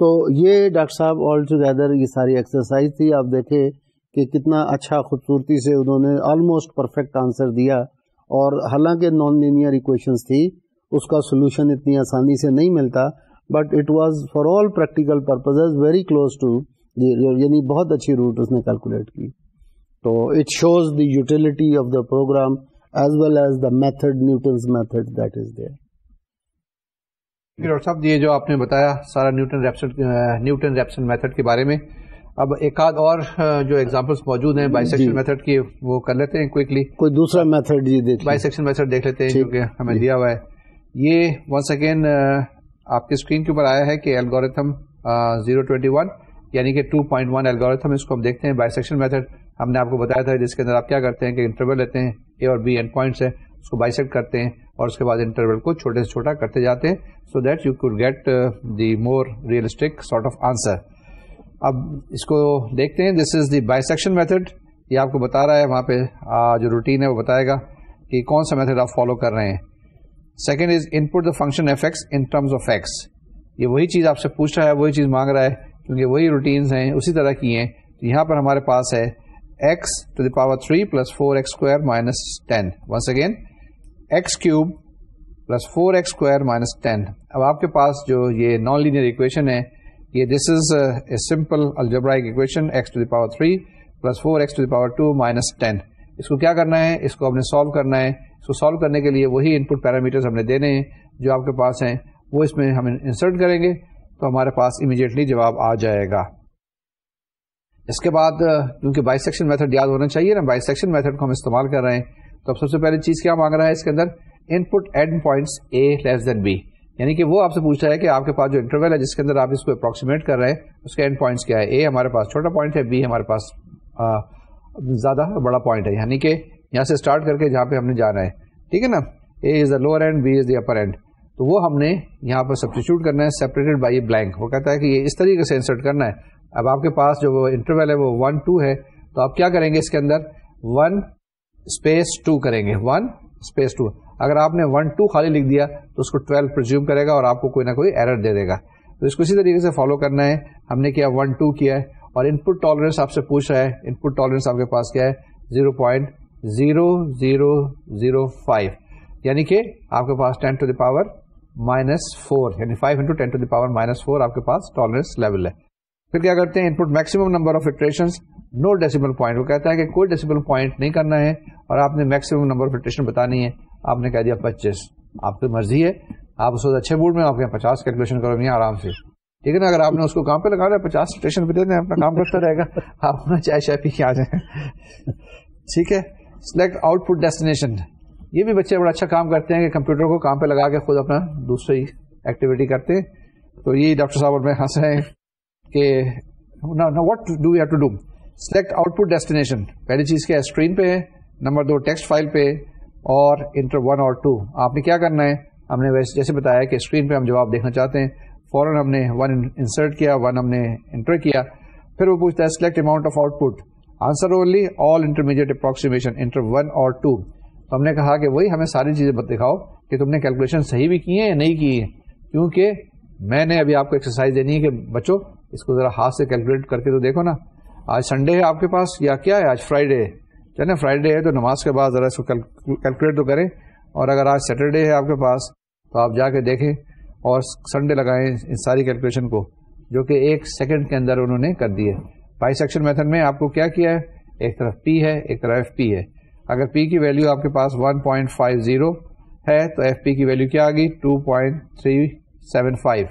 तो ये डॉक्टर साहब ऑल टुगेदर ये सारी एक्सरसाइज थी। आप देखें कि कितना अच्छा खूबसूरती से उन्होंने ऑलमोस्ट परफेक्ट आंसर दिया। और हालाँकि नॉन लीनियर इक्वेशंस थी, उसका सोल्यूशन इतनी आसानी से नहीं मिलता but it was for all practical purposes very close to यानी बहुत अच्छी रूट उसने कैलकुलेट की तो it shows the utility of the program as well as the method Newton method that is there doctor साहब ये जो आपने बताया सारा Newton Raphson Newton Raphson method के बारे में अब एक आध और जो एग्जांपल्स मौजूद हैं बाइसेक्शन मेथड की वो कर लेते हैं क्विकली कोई दूसरा मेथड जी देख बाइसेक्शन मेथड देख लेते हैं जो कि हमें दिया हुआ है। ये वंस अगेन आपकी स्क्रीन के ऊपर आया है कि एल्गोरिथम ज़ीरो ट्वेंटी वन यानी कि टू पॉइंट वन एल्गोरिथम इसको हम देखते हैं। बाइसेक्शन मेथड हमने आपको बताया था जिसके अंदर आप क्या करते हैं कि इंटरवल लेते हैं ए और बी एंड पॉइंट्स है उसको बाइसेक्ट करते हैं और उसके बाद इंटरवल को छोटे से छोटा करते जाते हैं। So that you could get the more realistic sort of answer अब इसको देखते हैं। This is the bisection method ये आपको बता रहा है वहाँ पे आ, जो रूटीन है वो बताएगा कि कौन सा मेथड आप फॉलो कर रहे हैं। Second is input the function f x in terms of x ये वही चीज़ आपसे पूछ रहा है, वही चीज़ मांग रहा है, क्योंकि वही रूटीन्स हैं, उसी तरह की हैं। तो यहाँ पर हमारे पास है x to the power three plus four x square minus ten once again x cube plus four x square minus ten अब आपके पास जो ये नॉन लीनियर इक्वेशन है, ये this is a simple algebraic equation x to the power three plus four x to the power two minus ten इसको क्या करना है? इसको हमने सॉल्व करना है। इसको सॉल्व करने के लिए वही इनपुट पैरामीटर्स हमने देने हैं, जो आपके पास हैं, वो इसमें हम इंसर्ट करेंगे तो हमारे पास इमीडिएटली जवाब आ जाएगा। इसके बाद क्योंकि बाइसेक्शन मेथड याद होना चाहिए ना बाइसेक्शन मेथड को हम इस्तेमाल कर रहे हैं तो अब सबसे पहले चीज़ क्या मांग रहा है इसके अंदर? Input end points a less than b यानी कि वो आपसे पूछ रहा है कि आपके पास जो इंटरवल है जिसके अंदर आप इसको अप्रोक्सीमेट कर रहे हैं, उसके एंड पॉइंट्स क्या है? ए हमारे पास छोटा पॉइंट है बी हमारे पास ज़्यादा बड़ा पॉइंट है। यानी कि यहाँ से स्टार्ट करके जहाँ पे हमने जाना है। ठीक है ना? A is the lower end b is the upper end तो वो हमने यहाँ पर सब्सिट्यूट करना है सेपरेटेड बाई ए ब्लैंक वो कहता है कि ये इस तरीके से इंसर्ट करना है। अब आपके पास जो इंटरवल है, वो वन टू है। तो आप क्या करेंगे इसके अंदर? वन स्पेस टू करेंगे। वन स्पेस टू अगर आपने वन टू खाली लिख दिया तो उसको ट्वेल्व प्रज्यूम करेगा और आपको कोई ना कोई एरर दे देगा। तो इसको इसी तरीके से फॉलो करना है। हमने किया वन टू किया है। और इनपुट टॉलरेंस आपसे पूछ रहा है। इनपुट टॉलरेंस आपके पास क्या है? Zero point zero zero zero five यानी कि आपके पास ten to the power minus four यानी five into ten to the power minus four आपके पास टॉलरेंस लेवल है। फिर क्या करते हैं? Input maximum number of iteration no decimal point वो कहता है कि कोई डेसिमल पॉइंट नहीं करना है और आपने मैक्सिमम नंबर ऑफ़ इटरेशन बतानी है। आपने कह दिया पच्चीस। आपकी मर्ज़ी है। आप उस अच्छे मूड में आपके पचास कैलकुलेशन करो नहीं आराम से। ठीक है ना? अगर आपने उसको काम पे लगा रहा है पचास स्टेशन पे दे दें, अपना काम करता रहेगा। आप अपना चाय चाय पी के आ जाए। ठीक है? सिलेक्ट आउटपुट डेस्टिनेशन ये भी बच्चे बड़ा अच्छा काम करते हैं कि कंप्यूटर को काम पे लगा के खुद अपना दूसरी एक्टिविटी करते हैं। तो ये डॉक्टर साहब और मैं हंस रहे हैं कि what do you to do select output destination पहली चीज़ क्या स्क्रीन पे है नंबर दो टेक्स्ट फ़ाइल पे और इंटर वन और टू आपने क्या करना है? हमने वैसे जैसे बताया कि स्क्रीन पे हम जवाब देखना चाहते हैं। फ़ौरन हमने वन इंसर्ट किया वन हमने इंटर किया। फिर वो पूछता है select amount of output answer only all intermediate approximation enter one और टू तो हमने कहा कि वही हमें सारी चीज़ें दिखाओ कि तुमने कैलकुलेशन सही भी की है या नहीं की है। क्योंकि मैंने अभी आपको एक्सरसाइज देनी है कि बच्चों, इसको जरा हाथ से कैलकुलेट करके तो देखो ना। आज संडे है आपके पास या क्या है? आज फ्राइडे है। चले फ्राइडे है तो नमाज़ के बाद जरा इसको कैलकुलेट तो करें। और अगर आज सैटरडे है आपके पास तो आप जाके देखें और संडे लगाएँ इन सारी कैलकुलेशन को, जो कि एक सेकंड के अंदर उन्होंने कर दिए बाई सेक्शन मेथड में आपको क्या किया है? एक तरफ़ पी है, एक तरफ़ एफ़ पी है। अगर पी की वैल्यू आपके पास 1.50 है तो एफ़ पी की वैल्यू क्या आ गई? 2.375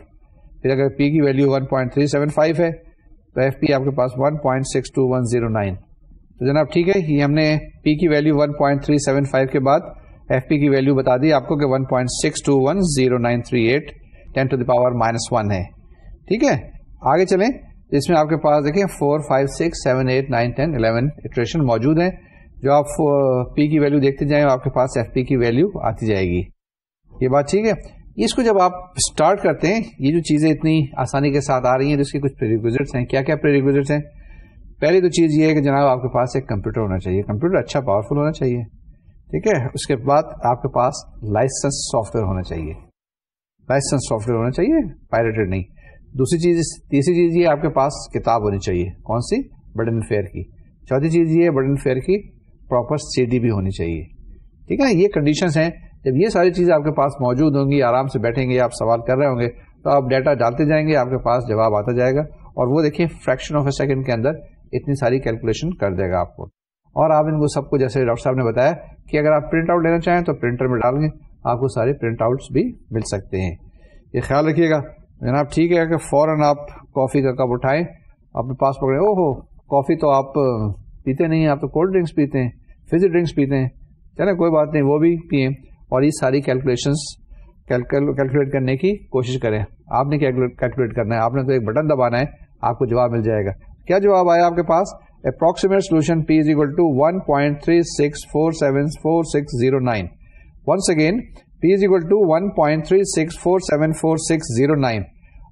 फिर अगर पी की वैल्यू 1.375 है तो एफ़ पी आपके पास 1.62109 तो जनाब ठीक है, ये हमने पी की वैल्यू 1.375 के बाद एफ़ पी की वैल्यू बता दी आपको कि 1.6210938 10 to the power minus one है। ठीक है, आगे चलें। इसमें आपके पास देखें four five six seven eight nine ten eleven iteration मौजूद हैं। जो आप पी की वैल्यू देखते जाएँ, आपके पास एफ़ पी की वैल्यू आती जाएगी। ये बात ठीक है? इसको जब आप स्टार्ट करते हैं, ये जो चीज़ें इतनी आसानी के साथ आ रही हैं, इसके कुछ प्रेरिक्विजिट्स हैं। क्या क्या प्रेरिक्विजिट्स हैं? पहली तो चीज़ ये है कि जनाब, आपके पास एक कंप्यूटर होना चाहिए। कंप्यूटर अच्छा पावरफुल होना चाहिए। ठीक है? उसके बाद आपके पास लाइसेंस सॉफ्टवेयर होना चाहिए। लाइसेंस सॉफ्टवेयर होना चाहिए पायरेटेड नहीं। दूसरी चीज़ तीसरी चीज़ ये आपके पास किताब होनी चाहिए। कौन सी? बर्डन फेयर की। चौथी चीज़ ये बर्डन फेयर की प्रॉपर सीडी भी होनी चाहिए। ठीक है? ये कंडीशन हैं। जब ये सारी चीज़ें आपके पास मौजूद होंगी, आराम से बैठेंगे, आप सवाल कर रहे होंगे तो आप डाटा डालते जाएँगे, आपके पास जवाब आता जाएगा। और वो देखिए फ्रैक्शन ऑफ़ ए सेकंड के अंदर इतनी सारी कैलकुलेशन कर देगा आपको। और आप इनको सबको जैसे डॉक्टर साहब ने बताया कि अगर आप प्रिंट आउट लेना चाहें तो प्रिंटर में डालेंगे, आपको सारे प्रिंट आउट्स भी मिल सकते हैं। ये ख्याल रखिएगा। जनाब, ठीक है कि फ़ौरन आप कॉफ़ी का कप उठाएँ, अपने पास पकड़े। ओहो, कॉफ़ी तो आप पीते नहीं आप तो कोल्ड ड्रिंक्स पीते हैं, फिजी ड्रिंक्स पीते हैं। चले, कोई बात नहीं, वो भी पिए और ये सारी कैलकुलेशंस कैलकुलेट करने की कोशिश करें। आपने कैलकुलेट करना है? आपने तो एक बटन दबाना है, आपको जवाब मिल जाएगा। क्या जवाब आया आपके पास? Approximate solution p is equal to one point three six four seven four six zero nine once again P is equal to one point three six four seven four six zero nine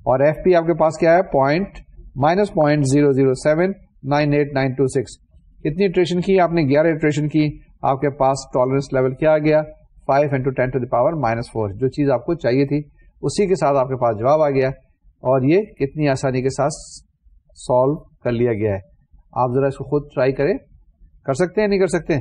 और f p आपके पास क्या है? Point minus point zero zero seven nine eight nine two six कितनी iteration की? आपने ग्यारह iteration की। आपके पास टॉलरेंस लेवल क्या आ गया? Five into ten to the power minus four जो चीज़ आपको चाहिए थी, उसी के साथ आपके पास जवाब आ गया। और ये कितनी आसानी के साथ सॉल्व कर लिया गया है। आप जरा इसको खुद ट्राई करें। कर सकते हैं, नहीं कर सकते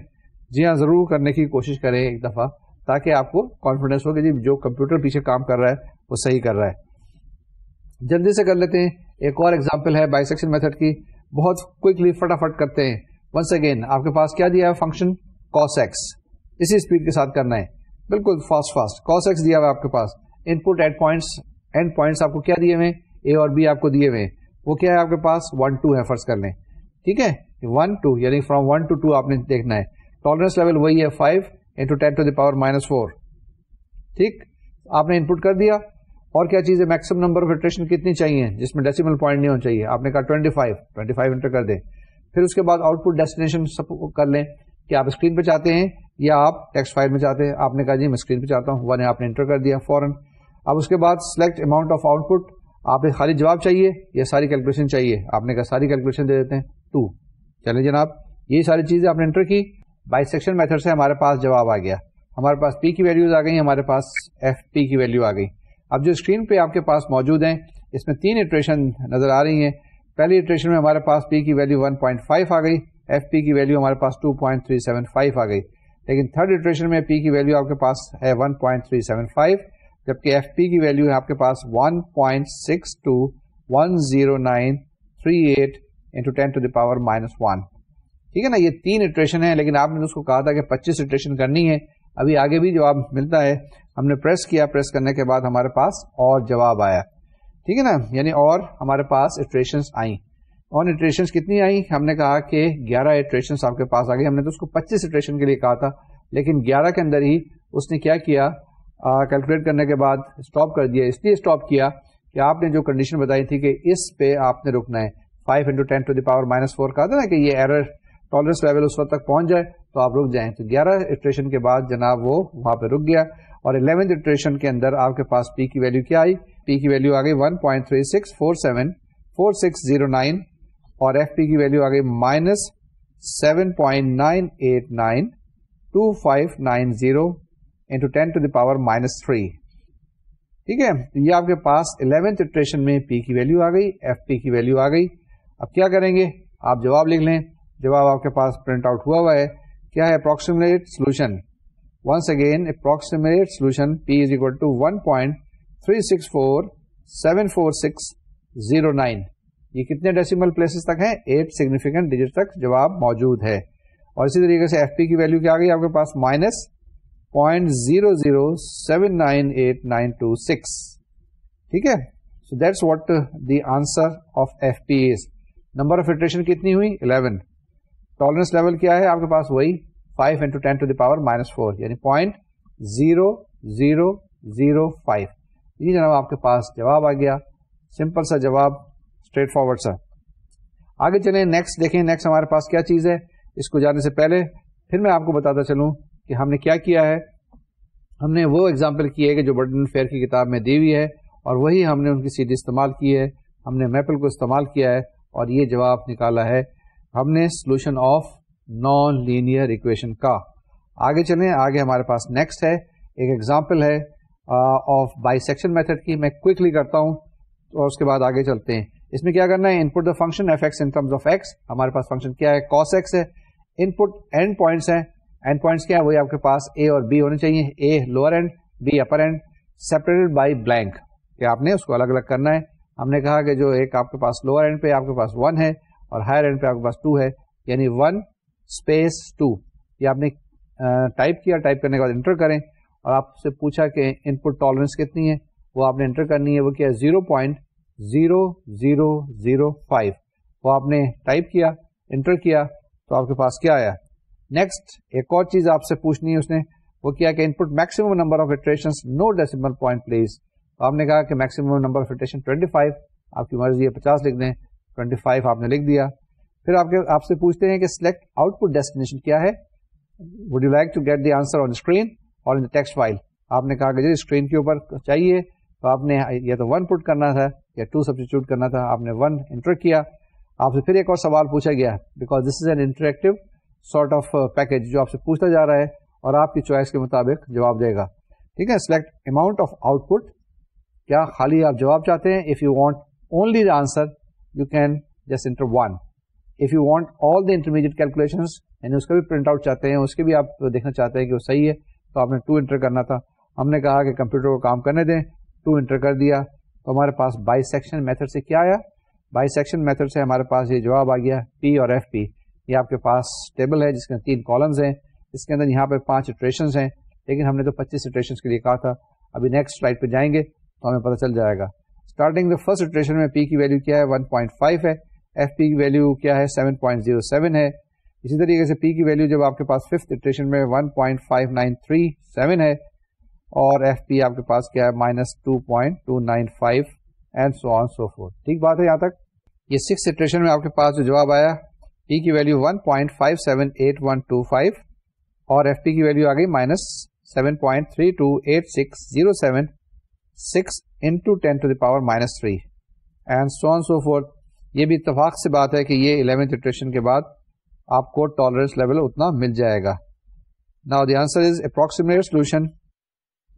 जी हाँ ज़रूर करने की कोशिश करें एक दफ़ा। ताकि आपको कॉन्फिडेंस हो कि जी जो कंप्यूटर पीछे काम कर रहा है, वो सही कर रहा है। जल्दी से कर लेते हैं। एक और एग्ज़ाम्पल है बाइसेक्शन मेथड की। बहुत क्विकली फटाफट करते हैं। वंस अगेन आपके पास क्या दिया है? फ़ंक्शन कॉस एक्स इसी स्पीड के साथ करना है। बिल्कुल फास्ट फास्ट कॉस एक्स दिया हुआ आपके पास। Input at points end points आपको क्या दिए हुए ए और बी आपको दिए हुए वो क्या है आपके पास? वन टू है फ़र्स्ट कर लें। ठीक है? वन टू यानी फ्रॉम वन टू टू आपने देखना है। टॉलरेंस लेवल वही है five into ten to the power minus four ठीक? आपने इनपुट कर दिया। और क्या चीज़ है? मैक्सिमम नंबर ऑफ़ इटरेशन कितनी चाहिए? जिसमें डेसिमल पॉइंट नहीं होना चाहिए। आपने कहा twenty five twenty five enter कर दें। फिर उसके बाद आउटपुट डेस्टिनेशन सब कर लें कि आप स्क्रीन पे चाहते हैं या आप टेक्स्ट फ़ाइल में चाहते हैं। आपने कहा, जी, मैं स्क्रीन पे चाहता हूँ। वन आपने इंटर कर दिया फॉरन अब उसके बाद सिलेक्ट अमाउंट ऑफ़ आउटपुट आपने खाली जवाब चाहिए या सारी कैलकुलेशन चाहिए? आपने कहा, सारी कैलकुलेशन दे देते हैं। टू चले जनाब, ये सारी चीज़ें आपने इंटर की। बाइसेक्शन मेथड से हमारे पास जवाब आ गया। हमारे पास पी की वैल्यूज़ आ गई, हमारे पास एफ़ पी की वैल्यू आ गई। अब जो स्क्रीन पे आपके पास मौजूद हैं, इसमें तीन इटरेशन नज़र आ रही हैं। पहली इटरेशन में हमारे पास पी की वैल्यू 1.5 आ गई एफ़ पी की वैल्यू हमारे पास 2.375 आ गई। लेकिन थर्ड इटरेशन में पी की वैल्यू आपके पास है 1.375 जबकि एफ़ पी की वैल्यू है आपके पास 1.62109338 into ten to the power minus one ठीक है ना, ये तीन इटरेशन है, लेकिन आपने उसको कहा था कि 25 इटरेशन करनी है। अभी आगे भी जवाब मिलता है, हमने प्रेस किया प्रेस करने के बाद हमारे पास और जवाब आया। ठीक है ना, यानी और हमारे पास इटरेशन आई। और इटरेशन कितनी आई? हमने कहा कि 11 इटरेशन आपके पास आ गई हमने तो उसको 25 इटरेशन के लिए कहा था, लेकिन 11 के अंदर ही उसने क्या किया? कैलकुलेट करने के बाद स्टॉप कर दिया। इसलिए स्टॉप किया कि आपने जो कंडीशन बताई थी कि इस पे आपने रुकना है। Five into ten to the power minus four कहा था ना कि ये एरर टॉलरेंस लेवल उस वक्त तक पहुँच जाए तो आप रुक जाएँ। तो 11 इटरेशन के बाद जनाब वो वहाँ पे रुक गया और इलेवेंथ इटरेशन के अंदर आपके पास पी की वैल्यू क्या आई? पी की वैल्यू आ गई one point three six four seven four six zero nine और एफ़ पी की वैल्यू आ गई minus seven point nine eight nine two five nine zero into ten to the power minus three ठीक है? तो ये आपके पास इलेवेंथ इटरेशन में पी की वैल्यू आ गई एफ़ पी की वैल्यू आ गई। अब क्या करेंगे? आप जवाब लिख लें। जवाब आपके पास प्रिंट आउट हुआ हुआ है, क्या है approximate solution once again approximate solution p is equal to one point three six four seven four six zero nine ये कितने डेसिमल प्लेसेस तक है? एट सिग्निफिकेंट डिजिट तक जवाब मौजूद है। और इसी तरीके से एफ़ पी की वैल्यू क्या आ गई आपके पास? Minus point zero zero seven nine eight nine two six ठीक है? So that's what the answer of f p is number of iteration कितनी हुई? इलेवन टॉलरेंस लेवल क्या है? आपके पास वही five into ten to the power minus four यानी point zero zero zero five ये जनाब आपके पास जवाब आ गया। सिंपल सा जवाब स्ट्रेट फॉरवर्ड सा। आगे चलें नेक्स्ट देखें नेक्स्ट हमारे पास क्या चीज़ है? इसको जाने से पहले फिर मैं आपको बताता चलूँ कि हमने क्या किया है। हमने वो एग्ज़ाम्पल की है कि जो बर्डन फेयर की किताब में दी हुई है और वही हमने उनकी सीधी इस्तेमाल की है। हमने मैपल को इस्तेमाल किया है और ये जवाब निकाला है। हमने solution of non linear equation का। आगे चलें, आगे हमारे पास नेक्स्ट है। एक एग्ज़ाम्पल है ऑफ़ बाइसेक्शन मेथड की। मैं क्विकली करता हूँ, और उसके बाद आगे चलते हैं। इसमें क्या करना है? Input the function f x in terms of x हमारे पास फ़ंक्शन क्या है? कॉस एक्स है। इनपुट एंड पॉइंट्स है। एंड पॉइंट्स क्या है? वही आपके पास ए और बी होने चाहिए। A lower end b upper end separated by blank क्या आपने उसको अलग अलग करना है? हमने कहा कि जो एक आपके पास लोअर एंड पे आपके पास वन है और हायर एंड पे आपके पास टू है, यानी वन स्पेस टू ये आपने टाइप किया टाइप करने के बाद इंटर करें और आपसे पूछा कि इनपुट टॉलरेंस कितनी है, वो आपने इंटर करनी है, वो क्या zero point zero zero zero five वो आपने टाइप किया इंटर किया तो आपके पास क्या आया? नेक्स्ट एक और चीज़ आपसे पूछनी है उसने, वो क्या कि input maximum number of iteration no decimal point please आपने कहा कि मैक्सिमम नंबर ऑफ़ इटरेशन 25 आपकी मर्ज़ी है 50 लिख दें। 25 आपने लिख दिया। फिर आपके, आपसे पूछते हैं कि सिलेक्ट आउटपुट डेस्टिनेशन क्या है? Would you like to get the on screen और इन द टेक्स्ट फ़ाइल आपने कहा कि स्क्रीन के ऊपर चाहिए। तो आपने या तो वन पुट करना था या टू सब्सिट्यूट करना था। आपने वन इंटर किया। आपसे फिर एक और सवाल पूछा गया because this is an interactive sort of package जो आपसे पूछता जा रहा है और आपकी चॉइस के मुताबिक जवाब देगा। ठीक है? सिलेक्ट अमाउंट ऑफ़ आउटपुट क्या खाली आप जवाब चाहते हैं? If you want only the answer you can just enter one if you want all the intermediate calculation यानी उसका भी प्रिंट आउट चाहते हैं, उसके भी आप देखना चाहते हैं कि वो सही है तो आपने टू इंटर करना था। हमने कहा कि कंप्यूटर को काम करने दें टू इंटर कर दिया। तो हमारे पास बाई सेक्शन मेथड से क्या आया? बाई सेक्शन मेथड से हमारे पास ये जवाब आ गया पी और एफ़ पी ये आपके पास टेबल है, जिसके तीन कॉलम्स हैं। इसके अंदर यहाँ पे पाँच इटरेशन हैं, लेकिन हमने तो पच्चीस इटरेशन के लिए कहा था। अभी नेक्स्ट स्लाइड पे जाएँगे तो हमें पता चल जाएगा। स्टार्टिंग द फ़र्स्ट इटरेशन में पी की वैल्यू क्या है? 1.5 है. एफ़ पी की वैल्यू क्या है? 7.07 है. इसी तरीके से पी की वैल्यू जब आपके पास फिफ्थ इटरेशन में 1.5937 है और एफ़ पी आपके पास क्या है? Minus two point two nine five and so on so forth ठीक बात है यहाँ तक? ये सिक्स सिट्रेशन में आपके पास जो जवाब आया पी की value one point five seven eight one two five और एफ़ पी की वैल्यू आ गई minus seven point three two eight six zero seven six into ten to the power minus three and so on so forth ये भी इतफाक से बात है कि ये इलेवेंथ इट्रेशन के बाद आपको टॉलरेंस लेवल उतना मिल जाएगा। Now the answer is approximate solution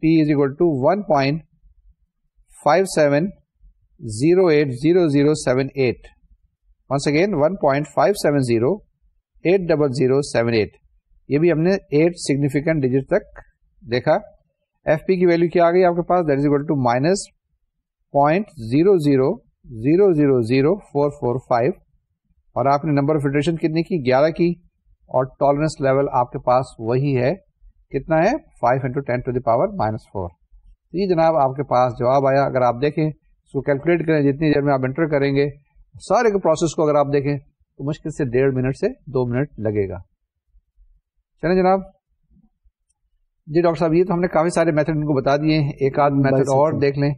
P is equal to 1.57080078. Once again 1.5708078. ये भी हमने 8 सिग्निफिकेंट डिजिट तक देखा। एफ़ पी की वैल्यू क्या आ गई आपके पास? That is equal to minus point zero zero zero zero zero four four five और आपने नंबर ऑफ़ इटरेशन कितनी की? ग्यारह की। और टॉलरेंस लेवल आपके पास वही है। कितना है? Five into ten to the power minus four ये जनाब आपके पास जवाब आया। अगर आप देखें, इसको कैलकुलेट करें, जितनी देर में आप एंटर करेंगे, सारे के प्रोसेस को अगर आप देखें तो मुश्किल से डेढ़ मिनट से दो मिनट लगेगा। चलें जनाब जी डॉक्टर साहब ये तो हमने काफ़ी सारे मेथड इनको बता दिए एक आध मेथड और देख लें।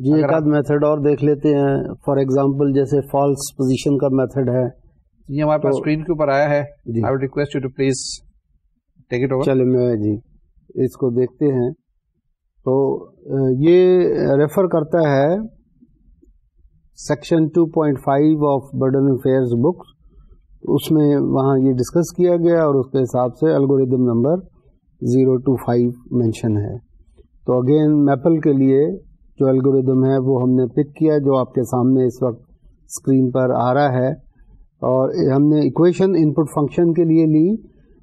जी एक आध मेथड और देख लेते हैं। फॉर एग्जांपल जैसे फॉल्स पोजीशन का मेथड है। ये हमारे तो, पास स्क्रीन के ऊपर आया है। I would request you to please take it over चले मैं जी इसको देखते हैं। तो ये रेफर करता है section 2.5 of Burden Faires books उसमें वहाँ ये डिस्कस किया गया और उसके हिसाब से algorithm number zero two five mention है। तो अगेन, मैपल के लिए जो एल्गोरिदम है, वो हमने पिक किया, जो आपके सामने इस वक्त स्क्रीन पर आ रहा है। और हमने इक्वेशन इनपुट फ़ंक्शन के लिए ली।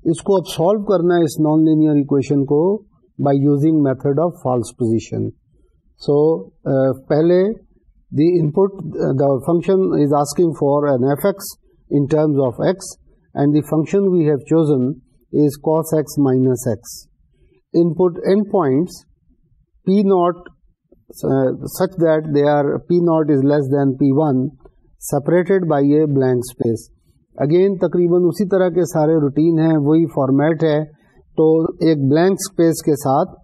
इसको अब सॉल्व करना है इस नॉन लीनियर इक्वेशन को by using method of false position so पहले input the function is asking for an f x in terms of x and the function we have chosen is cos x minus x. Input endpoints p naught uh, such that they are p naught is less than p1 separated by a blank space. Again तकरीबन उसी तरह के सारे routine हैं वही format है तो एक ब्लैंक स्पेस के साथ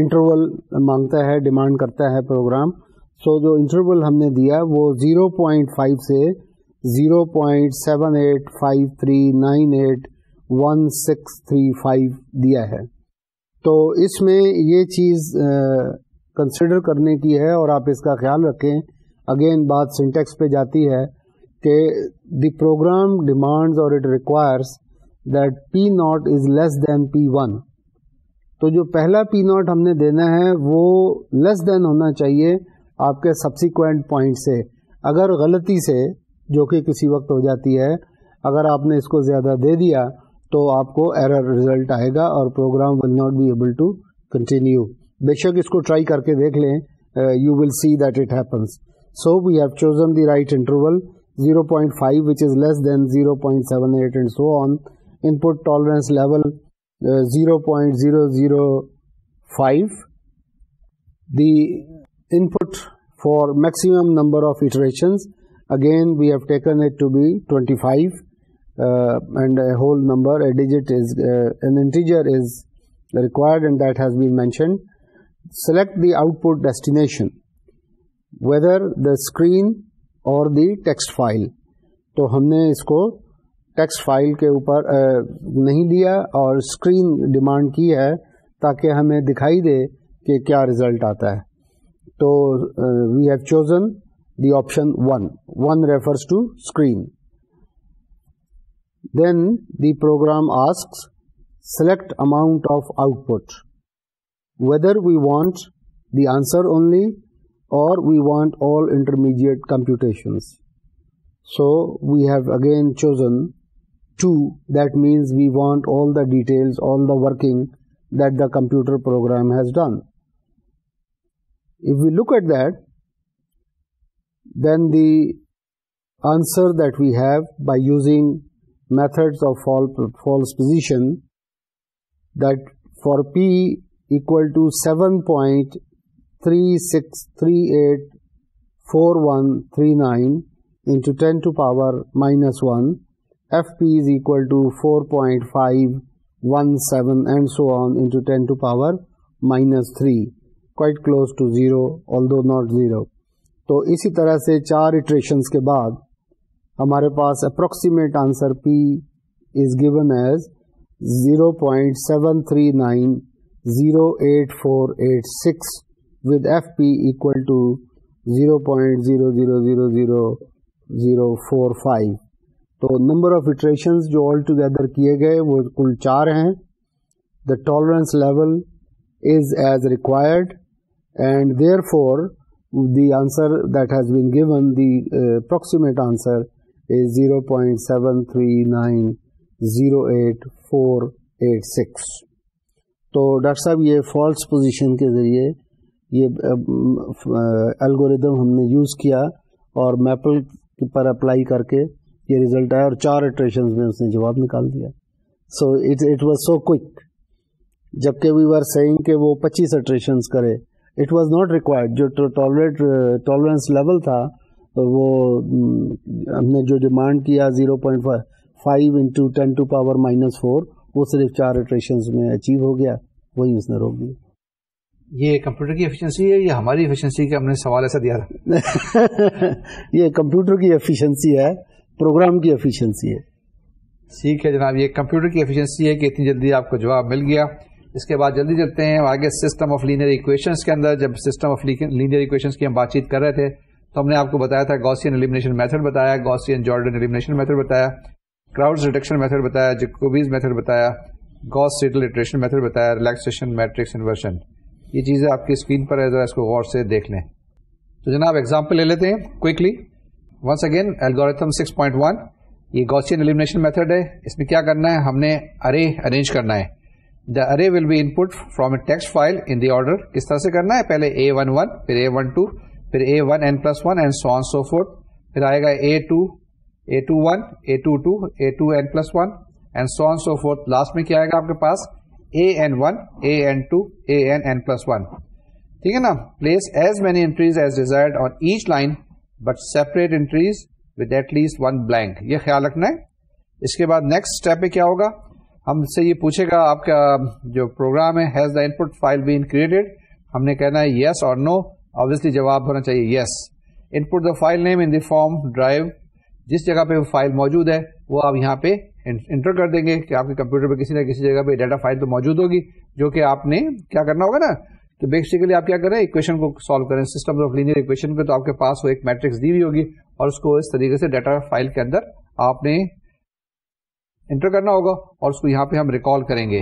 इंटरवल माँगता है डिमांड करता है प्रोग्राम सो so, जो इंटरवल हमने दिया वो 0.5 से 0.7853989 वन सिक्स थ्री फाइव दिया है। तो इसमें ये चीज़ कंसिडर करने की है और आप इसका ख्याल रखें। अगेन बात सिंटेक्स पे जाती है कि द प्रोग्राम डिमांड्स और it requires that p naught is less than p one तो जो पहला पी नॉट हमने देना है, वो लेस देन होना चाहिए आपके सब्सिक्वेंट पॉइंट से। अगर गलती से, जो कि किसी वक्त हो जाती है, अगर आपने इसको ज़्यादा दे दिया तो आपको एरर रिज़ल्ट आएगा और program will not be able to continue बेशक इसको ट्राई करके देख लें you will see that it happens so we have chosen the right interval 0.5 which is less than 0.78 and so on input tolerance level uh, 0.005 the input for maximum number of iterations again we have taken it to be 25 uh, and a whole number a digit is uh, an integer is required and that has been mentioned select the output destination whether the screen or the text file तो हमने इसको text file के ऊपर नहीं लिया और screen demand की है ताकि हमें दिखाई दे कि क्या रिज़ल्ट आता है तो we have chosen the option 1. 1 refers to screen. Then the program asks select amount of output. Whether we want the answer only or we want all intermediate computations. So we have again chosen 2 that means we want all the details, all the working that the computer program has done. If we look at that, then the answer that we have by using methods of false position that for p equal to 7.36384139 into 10 to power minus 1 fp is equal to 4.517 and so on into 10 to power minus 3 quite close to 0 although not 0 तो इसी तरह से चार iterations के बाद हमारे पास approximate answer p is given as zero point seven three nine zero eight four eight six with f p equal to zero point zero zero zero zero zero four five तो number of iterations जो all together किए गए वो कुल चार हैं। The tolerance level is as required and therefore the answer that has been given, the uh, approximate is 0.73908486. तो doctor साहब, ये फॉल्स पोजीशन के ज़रिए ये एल्गोरिदम हमने यूज़ किया और मैपल पर अप्लाई करके ये रिज़ल्ट आया और चार इटरेशन में उसने जवाब निकाल दिया। So it it was so quick जबकि वी वर सेइंग कि वो 25 इटरेशन करे। इट वॉज़ नॉट रिक्वायर्ड जो टॉलरेट टॉलरेंस लेवल था तो वो हमने जो डिमांड किया zero point five into ten to power minus four वो सिर्फ़ चार इटरेशन में अचीव हो गया वही उसने रोक दिया। ये कंप्यूटर की एफिशिएंसी है या हमारी एफिशिएंसी का हमने सवाल ऐसा दिया था? (laughs) ये कंप्यूटर की एफिशिएंसी है प्रोग्राम की एफिशिएंसी है। ठीक है जनाब ये कंप्यूटर की एफिशिएंसी है कि इतनी जल्दी आपको जवाब मिल गया। इसके बाद जल्दी चलते हैं आगे सिस्टम ऑफ़ लीनियर इक्वेशंस के अंदर जब सिस्टम ऑफ़ लीनियर इक्वेशंस की हम बातचीत कर रहे थे तो हमने आपको बताया था गॉसियन एलिमिनेशन मेथड बताया गॉसियन जॉर्डन एलिमिनेशन मेथड बताया क्राउड रिडक्शन मेथड बताया जिकोबीज मेथड बताया गॉस सीटल इटरेशन मेथड बताया रिलैक्सेशन मैट्रिक्स इन्वर्शन ये चीज़ें आपकी स्क्रीन पर है, जरा इसको गौर से देख लें। तो जनाब एग्ज़ाम्पल ले लेते हैं क्विकली वंस अगेन एल्गोरिथम 6.1 ये गॉसियन एलिमिनेशन मेथड है। इसमें क्या करना है? हमने अरे अरेंज करना है। The array will be input from a text file in the order किस तरह से करना है? पहले ए वन वन फिर ए वन टू फिर A one N plus one and so on so forth फिर आएगा A two A two one A two two A two N plus one and so on so forth last में क्या आएगा आपके पास? A N one A N two A N N plus one ठीक है ना? Place as many entries as desired on each line but separate entries with at least one blank ये ख्याल रखना है? इसके बाद नेक्स्ट स्टेप में क्या होगा? हमसे ये पूछेगा आपका, जो प्रोग्राम है has the input file been created हमने कहना है यस और नो ऑब्वियसली जवाब होना चाहिए yes input the file name in the form drive जिस जगह पे फ़ाइल मौजूद है, वो आप यहाँ पे इंटर कर देंगे कि आपके कंप्यूटर पे किसी न किसी जगह पे डाटा फ़ाइल तो मौजूद होगी, जो कि आपने क्या करना होगा ना? कि बेसिकली आप क्या करें इक्वेशन को सॉल्व करें सिस्टम ऑफ़ लीनियर इक्वेशन पे तो आपके पास वो एक मैट्रिक्स दी हुई होगी और उसको इस तरीके से डाटा फ़ाइल के अंदर आपने इंटर करना होगा और उसको यहाँ पे हम रिकॉल करेंगे।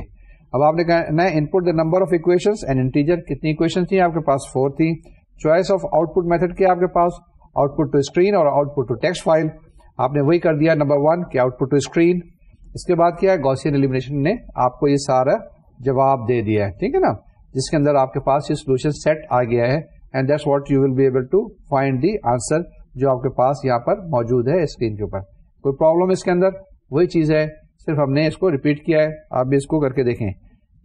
अब आपने कहना है input the number of equation and integer कितनी इक्वेशन थी? आपके पास फोर थी। चॉइस ऑफ़ आउटपुट मेथड क्या आपके पास आउटपुट टू स्क्रीन और आउटपुट टू टेक्स्ट फ़ाइल आपने वही कर दिया नंबर वन कि आउटपुट टू स्क्रीन इसके बाद क्या है? गॉसियन एलिमिनेशन ने आपको ये सारा जवाब दे दिया है, ठीक है ना? जिसके अंदर आपके पास ये सोल्यूशन सेट आ गया है। And that's what you will be able to find the answer जो आपके पास यहाँ पर मौजूद है स्क्रीन के ऊपर। कोई प्रॉब्लम इसके अंदर? वही चीज़ है। सिर्फ़ हमने इसको रिपीट किया है। आप भी इसको करके देखें।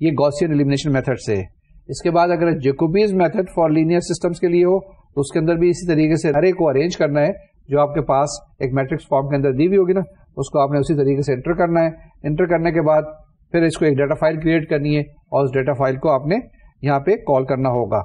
ये गॉसियन एलिमिनेशन मेथड से। इसके बाद अगर Jacobi's method for linear systems के लिए हो तो उसके अंदर भी इसी तरीके से अरे को अरेंज करना है, जो आपके पास एक मैट्रिक्स फॉर्म के अंदर दी हुई होगी ना, उसको आपने उसी तरीके से एंटर करना है। एंटर करने के बाद फिर इसको एक डाटा फ़ाइल क्रिएट करनी है, और उस डाटा फ़ाइल को आपने यहाँ पे कॉल करना होगा।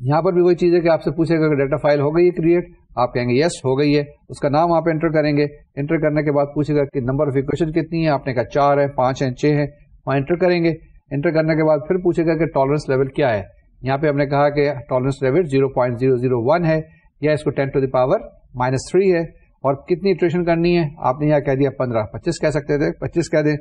यहाँ पर भी वही चीज़ है कि आपसे पूछेगा कि डाटा फ़ाइल हो गई है क्रिएट आप कहेंगे यस हो गई है। उसका नाम आप एंटर करेंगे। एंटर करने के बाद पूछेगा कि नंबर ऑफ़ इक्वेशन कितनी है? आपने कहा चार है, पाँच है, छह है। वहाँ एंटर करेंगे। एंटर करने के बाद फिर पूछेगा कि टॉलरेंस लेवल क्या है? यहाँ पे हमने कहा कि tolerance level zero point zero zero one है, या इसको ten to the power minus three है। और कितनी इट्रेशन करनी है? आपने यहाँ कह दिया पंद्रह। पच्चीस कह सकते थे, पच्चीस कह दें।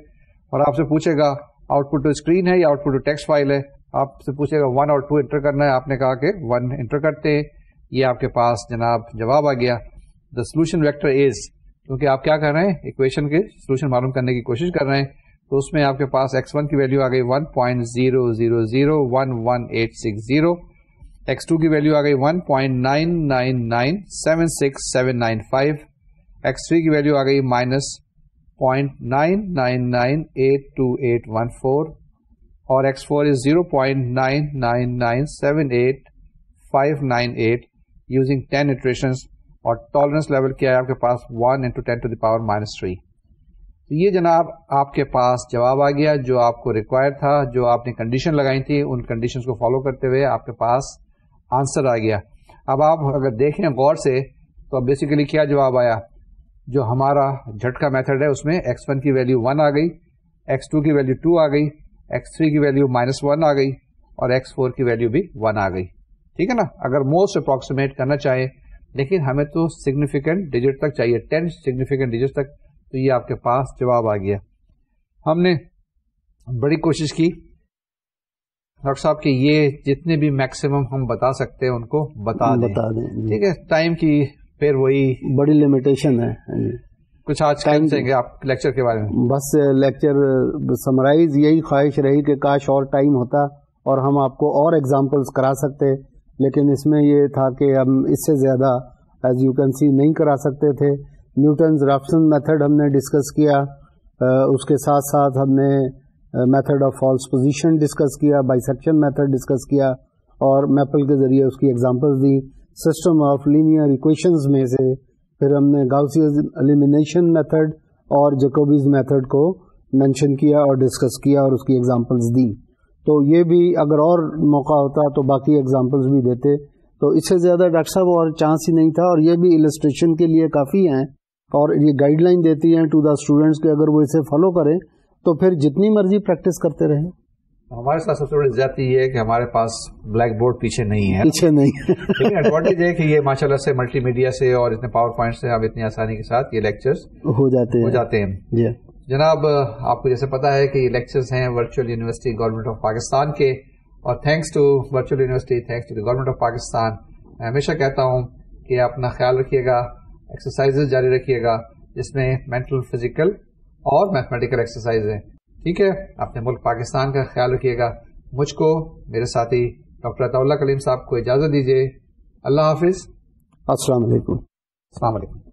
और आपसे पूछेगा आउटपुट टू स्क्रीन है या आउटपुट टू टेक्स्ट फ़ाइल है? आपसे पूछेगा वन और टू इंटर करना है। आपने कहा कि वन इंटर करते हैं। ये आपके पास जनाब जवाब आ गया। द सोल्यूशन वेक्टर इज़ क्योंकि आप क्या कर रहे हैं? इक्वेशन के सोल्यूशन मालूम करने की कोशिश कर रहे हैं। तो उसमें आपके पास एक्स वन की वैल्यू आ गई one point zero zero zero one one eight six zero x two की वैल्यू आ गई one point nine nine nine seven six seven nine five x three की वैल्यू आ गई माइनस पॉइंट और x four is zero point nine nine nine seven eight five nine eight using ten iteration और tolerance level क्या है? आपके पास one into ten to the power minus three तो ये जनाब आपके पास जवाब आ गया, जो आपको रिक्वायर था, जो आपने कंडीशन लगाई थी, उन कंडीशंस को फॉलो करते हुए आपके पास आंसर आ गया। अब आप अगर देखें गौर से तो अब बेसिकली क्या जवाब आया? जो हमारा झटका मेथड है, उसमें एक्स वन की वैल्यू वन आ गई एक्स टू की वैल्यू टू आ गई एक्स थ्री की वैल्यू माइनस वन आ गई, और एक्स फोर की वैल्यू भी वन आ गई। ठीक है ना? अगर मोस्ट अप्रॉक्सीमेट करना चाहे, लेकिन हमें तो सिग्निफिकेंट डिजिट तक चाहिए टेन सिग्निफिकेंट डिजिट तक तो ये आपके पास जवाब आ गया। हमने बड़ी कोशिश की। डॉक्टर साहब कि ये जितने भी मैक्सिमम हम बता सकते हैं उनको बता दें। बता दें ठीक है? टाइम की फिर वही बड़ी लिमिटेशन है कुछ आज टाइम देंगे आप लेक्चर के बारे में। बस लेक्चर समराइज यही ख्वाहिश रही कि काश और टाइम होता और हम आपको और एग्जांपल्स करा सकते। लेकिन इसमें ये था कि हम इससे ज़्यादा एज यू कैन सी नहीं करा सकते थे। न्यूटन राफ्सन मेथड हमने डिस्कस किया उसके साथ साथ हमने method of false position discuss किया, बाइसेक्शन मेथड डिस्कस किया और मैपल के ज़रिए उसकी एग्जांपल्स दी। सिस्टम ऑफ़ लीनियर इक्वेशंस में से फिर हमने गाउसियस एलिमिनेशन मेथड और जेकोबीज मेथड को मेंशन किया और डिस्कस किया और उसकी एग्जांपल्स दी। तो ये भी अगर और मौका होता तो बाकी एग्जांपल्स भी देते। तो इससे ज़्यादा डॉक्टर साहब और चांस ही नहीं था और ये भी इलस्ट्रेशन के लिए काफ़ी हैं। और ये गाइडलाइन देती हैं टू द स्टूडेंट्स के अगर वो इसे फॉलो करें तो फिर जितनी मर्ज़ी प्रैक्टिस करते रहे। हमारे साथ सबसे बड़ी ये है कि हमारे पास ब्लैक बोर्ड पीछे नहीं है। पीछे नहीं लेकिन एडवांटेज है कि ये माशाल्लाह से मल्टीमीडिया से और इतने पावर पॉइंट से हम इतनी आसानी के साथ ये लेक्चर्स हो जाते हैं। हो जाते हैं। जनाब आपको जैसे पता है कि ये लेक्चर्स हैं Virtual University government of Pakistan के। और thanks to Virtual University thanks to the government of Pakistan मैं हमेशा कहता हूँ कि अपना ख्याल रखिएगा। एक्सरसाइजेज जारी रखिएगा जिसमें मेंटल फ़िज़िकल और मैथमेटिकल एक्सरसाइज है। ठीक है? अपने मुल्क पाकिस्तान का ख्याल रखिएगा। मुझको मेरे साथी डॉक्टर अताउल्ला कलीम साहब को इजाज़त दीजिए। अल्लाह हाफिज। असल